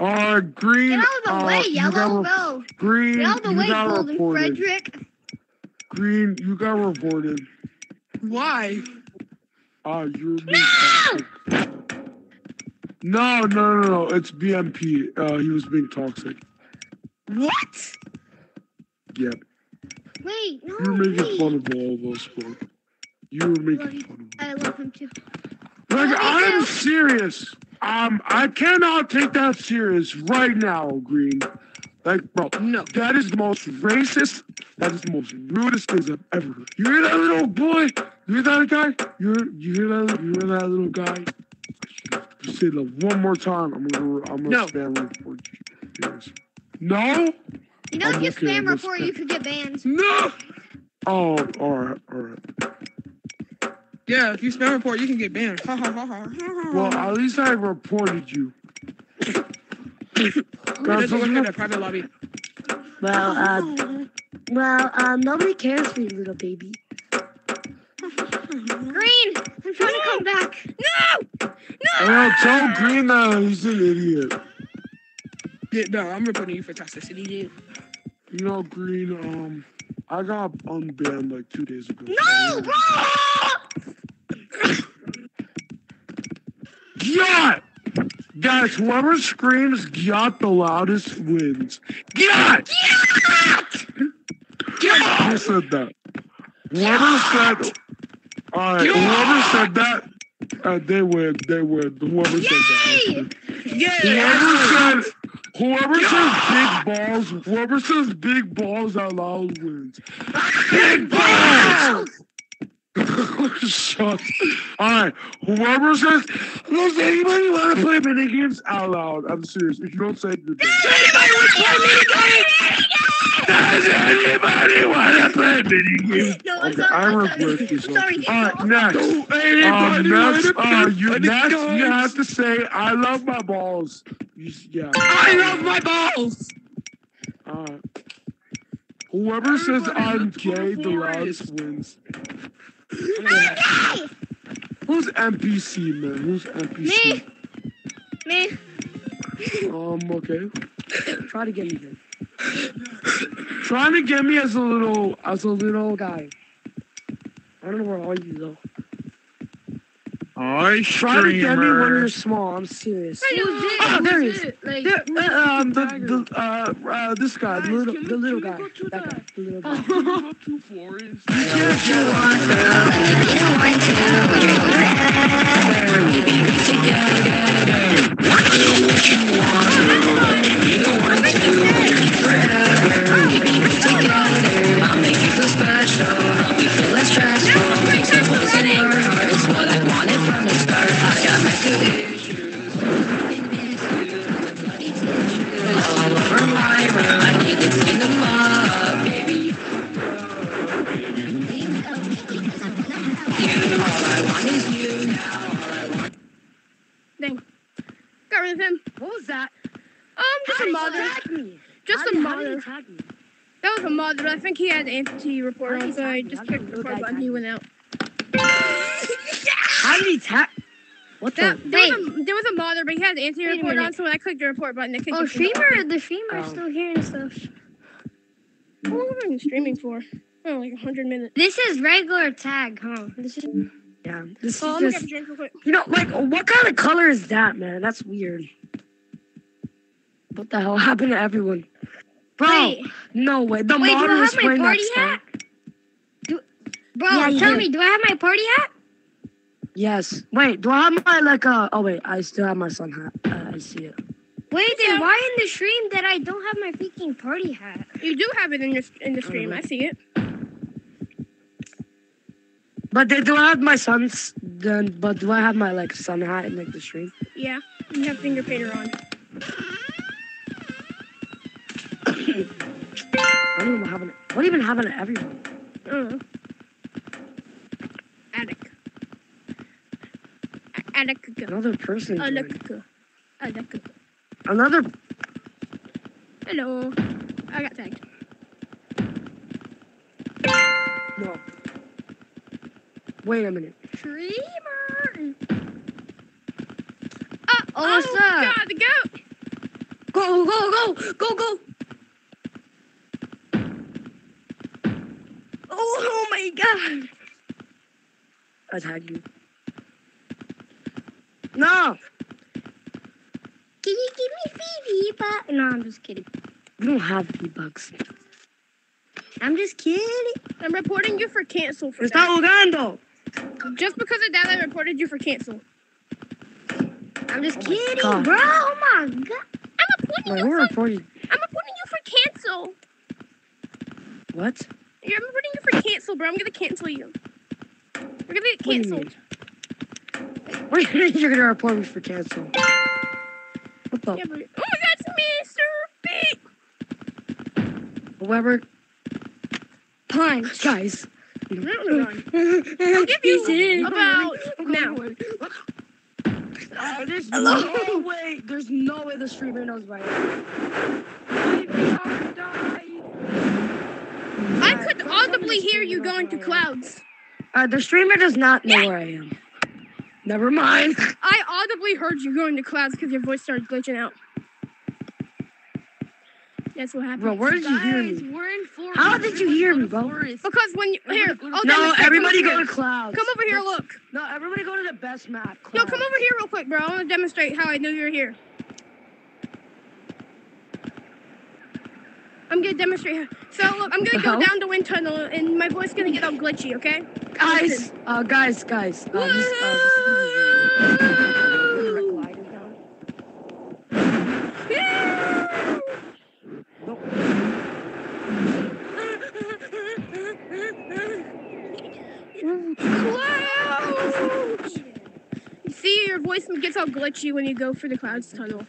Uh, green. Get out of the uh, way, you yellow. got re- Go. Green. Get out of the way, Golden reported. Frederick. Green, you got reported. Why? Ah, you're being toxic. No, no, no, no. It's BMP. Uh, he was being toxic. What? Yep. Wait, no. You were making wait. fun of all of us, bro. You were Love making you. fun of him. I love him too. Like, I'm serious. Um, I cannot take that serious right now, Green. Like, bro, No. that is the most racist, that is the most rudest things I've ever heard. You hear that little boy? You hear that guy? You hear, you hear that? You hear that little guy? You say that one more time. I'm gonna, I'm gonna No. spam report you. Yes. No? You know, if you spam report, you could get banned. No. Oh, all right, all right. Yeah, if you spam report, you can get banned. Ha ha ha. ha, Well, at least I reported you. Who doesn't work at a private lobby? Well, uh, well, um, nobody cares for you, little baby. Green, I'm trying to come back. No, no. Well, tell Green that he's an idiot. Yeah, no, I'm reporting you for toxicity, dude. You know, Green, um, I got unbanned like two days ago. No, bro! Guys, whoever screams yacht the loudest wins. Yacht! Who said that? Whoever said, alright, whoever said that, uh, they win, they win. Whoever said that. Yeah. Whoever said, whoever says big balls, whoever says big balls out loud wins. Big balls! Shut. All right. Whoever says, does anybody want to play mini games out loud? I'm serious. If you don't say, you're dead. Does anybody want to play mini games? No, I'm Okay, sorry. I I'm sorry. I'm sorry. All right, next. Um, Anybody next, uh, you next, you have to say, "I love my balls." You, yeah. I love my balls. Uh, whoever says I'm gay, the loudest wins. Okay. Who's NPC, man? Who's NPC? Me. Me. Um, okay. Try to get me then. Trying to get me as a little, As a little guy. I don't know where are you though. I Try to get me when you're small. I'm serious. Who's it? Oh, there he Who's is. it? Like, there, who's uh, um, the, Dagger? the, uh, uh, this guy, the little, can The we- little can guy. we go to That the- guy. The little Can guy. we go to Florence? Dang. Got rid of him. What was that? Um, just How a did he mother. attack me? Just How a did- how did he mother. attack me? That was a mother. I think he had anti-report on, he so I just clicked the report button. He went out. How did he attack? What the? That, there, was a, there was a mother, but he had anti-report on, so when I clicked the report button, it kicked Oh, him from the streamer. The streamer's Oh. still here and stuff. How long have I been streaming for? Oh, like 100 minutes. This is regular tag, huh? This is. Yeah. This Oh, is let me just. a drink real quick. You know, like, what kind of color is that, man? That's weird. What the hell happened to everyone? Bro, Wait, no way. The Wait, do I model is have my playing that party stuff. bro, Yeah, tell do. me, do I have my party hat? Yes. Wait, do I have my, like, uh, oh, wait, I still have my sun hat. Uh, I see it. Wait, Yeah. then why in the stream that I don't have my freaking party hat? You do have it in your in the stream. I see it. But they do I have my sun's, then, but do I have my, like, sun hat in, like, the stream? Yeah, you have finger painter on. I don't even have it. What even happened to everyone? I don't know. Attic. A- Attic. Another person. joined. Attic. Attic. Another. Hello. I got tagged. No. Wait a minute. Streamer. Ah, Oh, what's up? God, the goat. Go, go, go, go, go. Oh, oh my god. I tagged you. No, Can you give me Phoebe? But no, I'm just kidding. you don't have V-Bucks. I'm just kidding. I'm reporting you for cancel for Está jugando. Just because of that, I reported you for cancel. I'm just Oh kidding, God. bro. Oh my god. I'm reporting Wait, you for. reported? I'm reporting you for cancel. What? Yeah, I'm reporting you for cancel, bro. I'm gonna cancel you. We're gonna get What do you canceled. Mean? What do you mean you're gonna report me for cancel? What the? Yeah, but, oh that's Mr. Big. Whoever, Punch. guys. I'll give you about now. Uh, there's no way. There's no way the streamer knows right. I am. I could audibly hear you going to clouds. Uh, the streamer does not know where I am. Never mind. I audibly heard you going to clouds because your voice started glitching out. That's what happened. Bro, where did you hear Guys, me? we're in Florida. How did you hear me, bro? Because when you here, oh, No, everybody go to here. clouds. Come over here, look. No, everybody go to the best map. Yo, Clouds. come over here real quick, bro. I want to demonstrate how I knew you were here. I'm gonna demonstrate. So look, I'm gonna go uh-huh. down the wind tunnel, and my voice gonna get all glitchy. Okay? Guys, uh, guys, guys. Um, uh, this, uh, this you See, your voice gets all glitchy when you go for the clouds tunnel.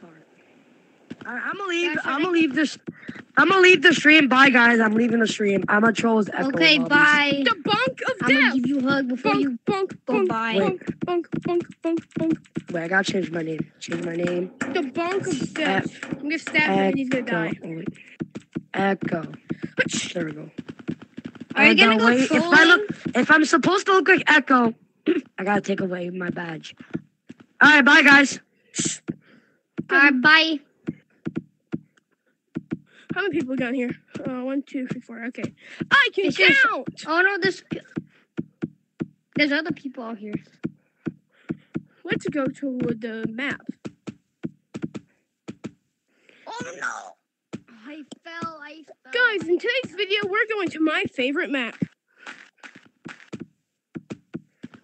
I'm gonna leave. I'm gonna leave this I'm gonna leave the stream. Bye, guys. I'm leaving the stream. I'm a troll's echo. Okay, lobbies. bye. The bunk of death. I'm gonna death. give you a hug before Bunk, you bunk, go bunk, bye. bunk, bunk, bunk, bunk, bunk. Wait, I gotta change my name. Change my name. The bunk of death. I'm gonna stab him and he's gonna die. Wait. Echo. There we go. Are you gonna gotta go wait. If I look, if I'm supposed to look like Echo, I gotta take away my badge. All right, bye, guys. Alright, bye. How many people got here? Uh, one, two, three, four. Okay. I can It's just- count. Oh no, there's there's other people out here. Let's go to the map. Oh no! I fell. I fell. Guys, in today's video, we're going to my favorite map.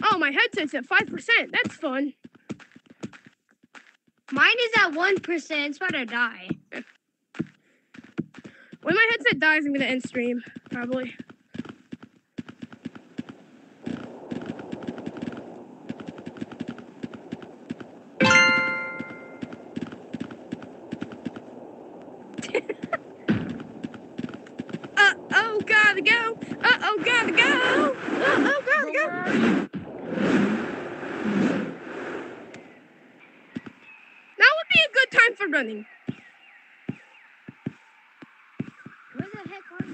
Oh, my headset's at 5%. That's fun. Mine is at one percent. It's about to die. When my headset dies, I'm to end stream, probably. Uh oh, gotta go. Uh oh, gotta go. Uh oh, gotta go. Now would be a good time for running. Where the heck are you?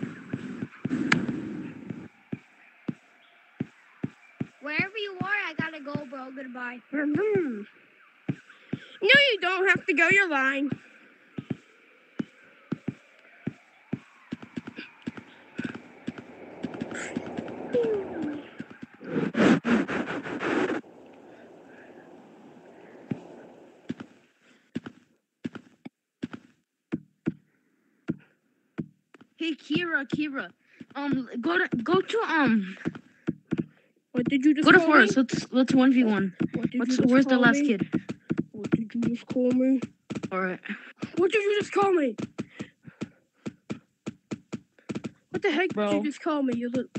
Wherever you are, I gotta go, bro. Goodbye. Mhm. No, you don't have to go. You're lying. Hey, Kira, Kira. Um, go to go to um What did you just go to forest. Let's let's one v one. Where's the last me? kid? What did you just call me? All right. What did you just call me? What the heck Bro. did you just call me? You look.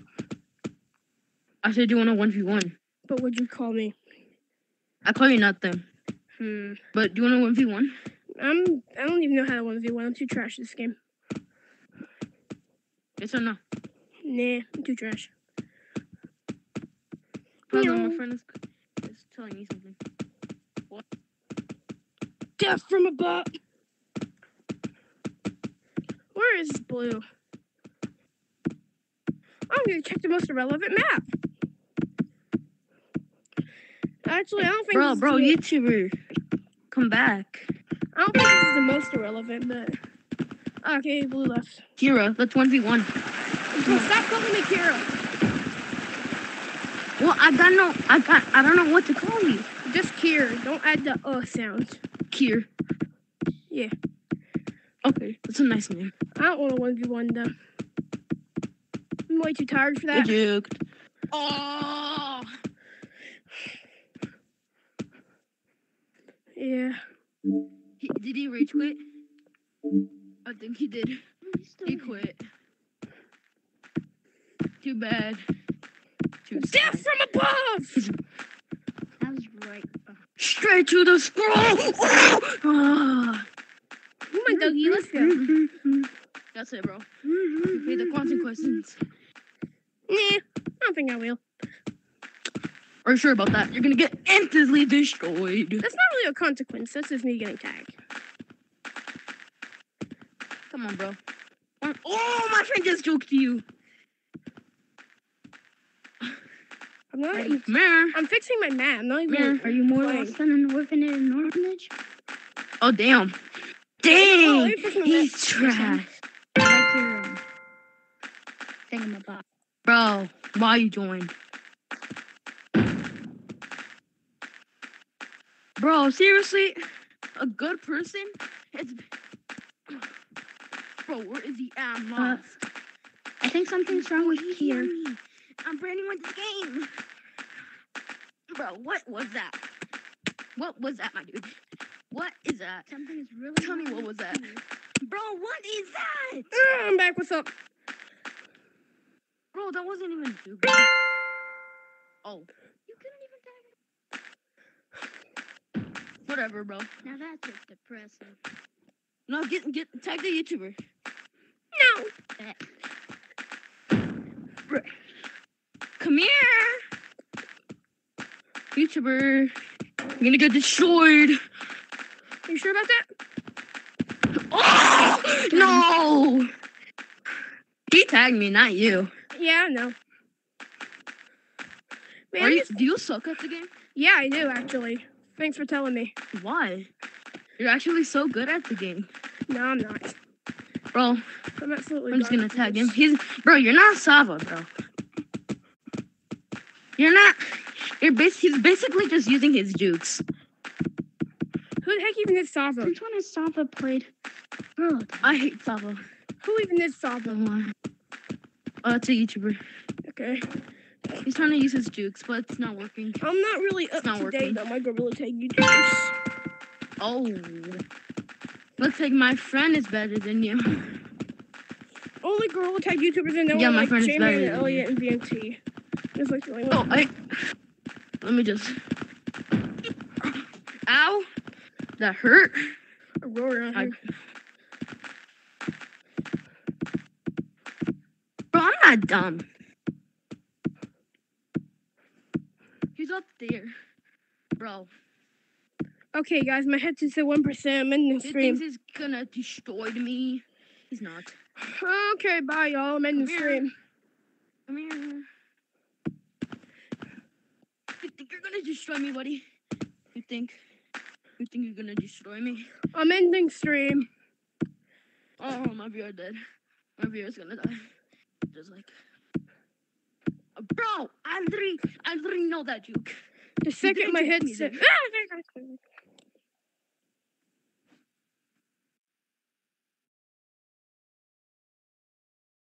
I said you want a one v one. But what'd you call me? I call you nothing. Hmm. But do you want a one v one? I'm. I don't even know how to one v one. I'm too trash this game. Yes or no? Nah, I'm too trash. Hold on, my friend is, telling me something. Death from above. Where is blue? Oh, I'm gonna check the most irrelevant map. Actually, I don't think. Bro, this is bro, YouTuber, come back. I don't think this is the most irrelevant, but okay, blue left. Kira, let's one v one. Stop calling me Kira. Well, I got no, I got, I don't know what to call you. Just Kira. Don't add the uh sounds. Kier. Yeah. Okay, that's a nice name. I don't want to one v one though. I'm way too tired for I that. joked. Oh. Yeah. He, did he rage quit? I think he did. He quit. Too bad. Death from above. That was right. Straight to the scroll. Come oh on, Dougie, let's go. That's it, bro. You pay the consequences. Nah, I don't think I will. Are you sure about that? You're gonna get instantly destroyed. That's not really a consequence. That's just me getting tagged. Come on, bro. Oh, my friend just joked to you. I'm not. Ready? Even, I'm fixing my map. I'm not even. Come. Are you more Playing. lost than an orphan in an orphanage? Oh, damn. Oh, Dang. let me map. He's trash. Like your thingamabob. Bro, why you joined? Bro, seriously? A good person? It's... Bro, where is he at? I'm Uh. I think something's wrong with here. I'm branding with this game. Bro, what was that? What was that, my dude? What is that? Something is really. Tell me what was that. Bro, what is that? Uh, I'm back. What's up? Bro, that wasn't even you. Oh. You couldn't even tag Wait, Whatever, bro. Now that's just depressing. No, get get tag the YouTuber. No. Come here. YouTuber. I'm gonna get destroyed. Are you sure about that? Oh no! He tagged me, not you. Yeah, know. Man, Are you, these- do you suck at the game? yeah, I do actually. Thanks for telling me. Why? You're actually so good at the game, No, I'm not. bro. I'm absolutely. I'm just gonna tag him. He's bro. You're not Sava, bro. You're not. You're bas- He's basically just using his jukes. Who the heck even is Sava? Since when has Sava played? Bro, I hate Sava. Who even is Sava? Don't. Oh, it's a YouTuber. Okay. He's trying to use his jukes, but it's not working. I'm not really up not to working. date on my Gorilla Tag YouTubers. Oh. Looks like my friend is better than you. Only Gorilla Tag YouTubers I know Yeah, are my like friend is better and Elliot and VMT. Just like the only Oh, one. I. Let me just. Ow! That hurt. I- Bro, I'm not dumb. He's up there. Bro, Okay, guys, my headset's at one percent. I'm in the stream. This is gonna destroy me. He's not. Okay, bye, y'all. I'm in the here. stream. Come here. You think you're gonna destroy me, buddy? You think? You think you're gonna destroy me? I'm ending stream. Oh, my viewer dead. My viewer's gonna die. Just like. Uh, Bro, I literally, I literally know that juke. The second my headset.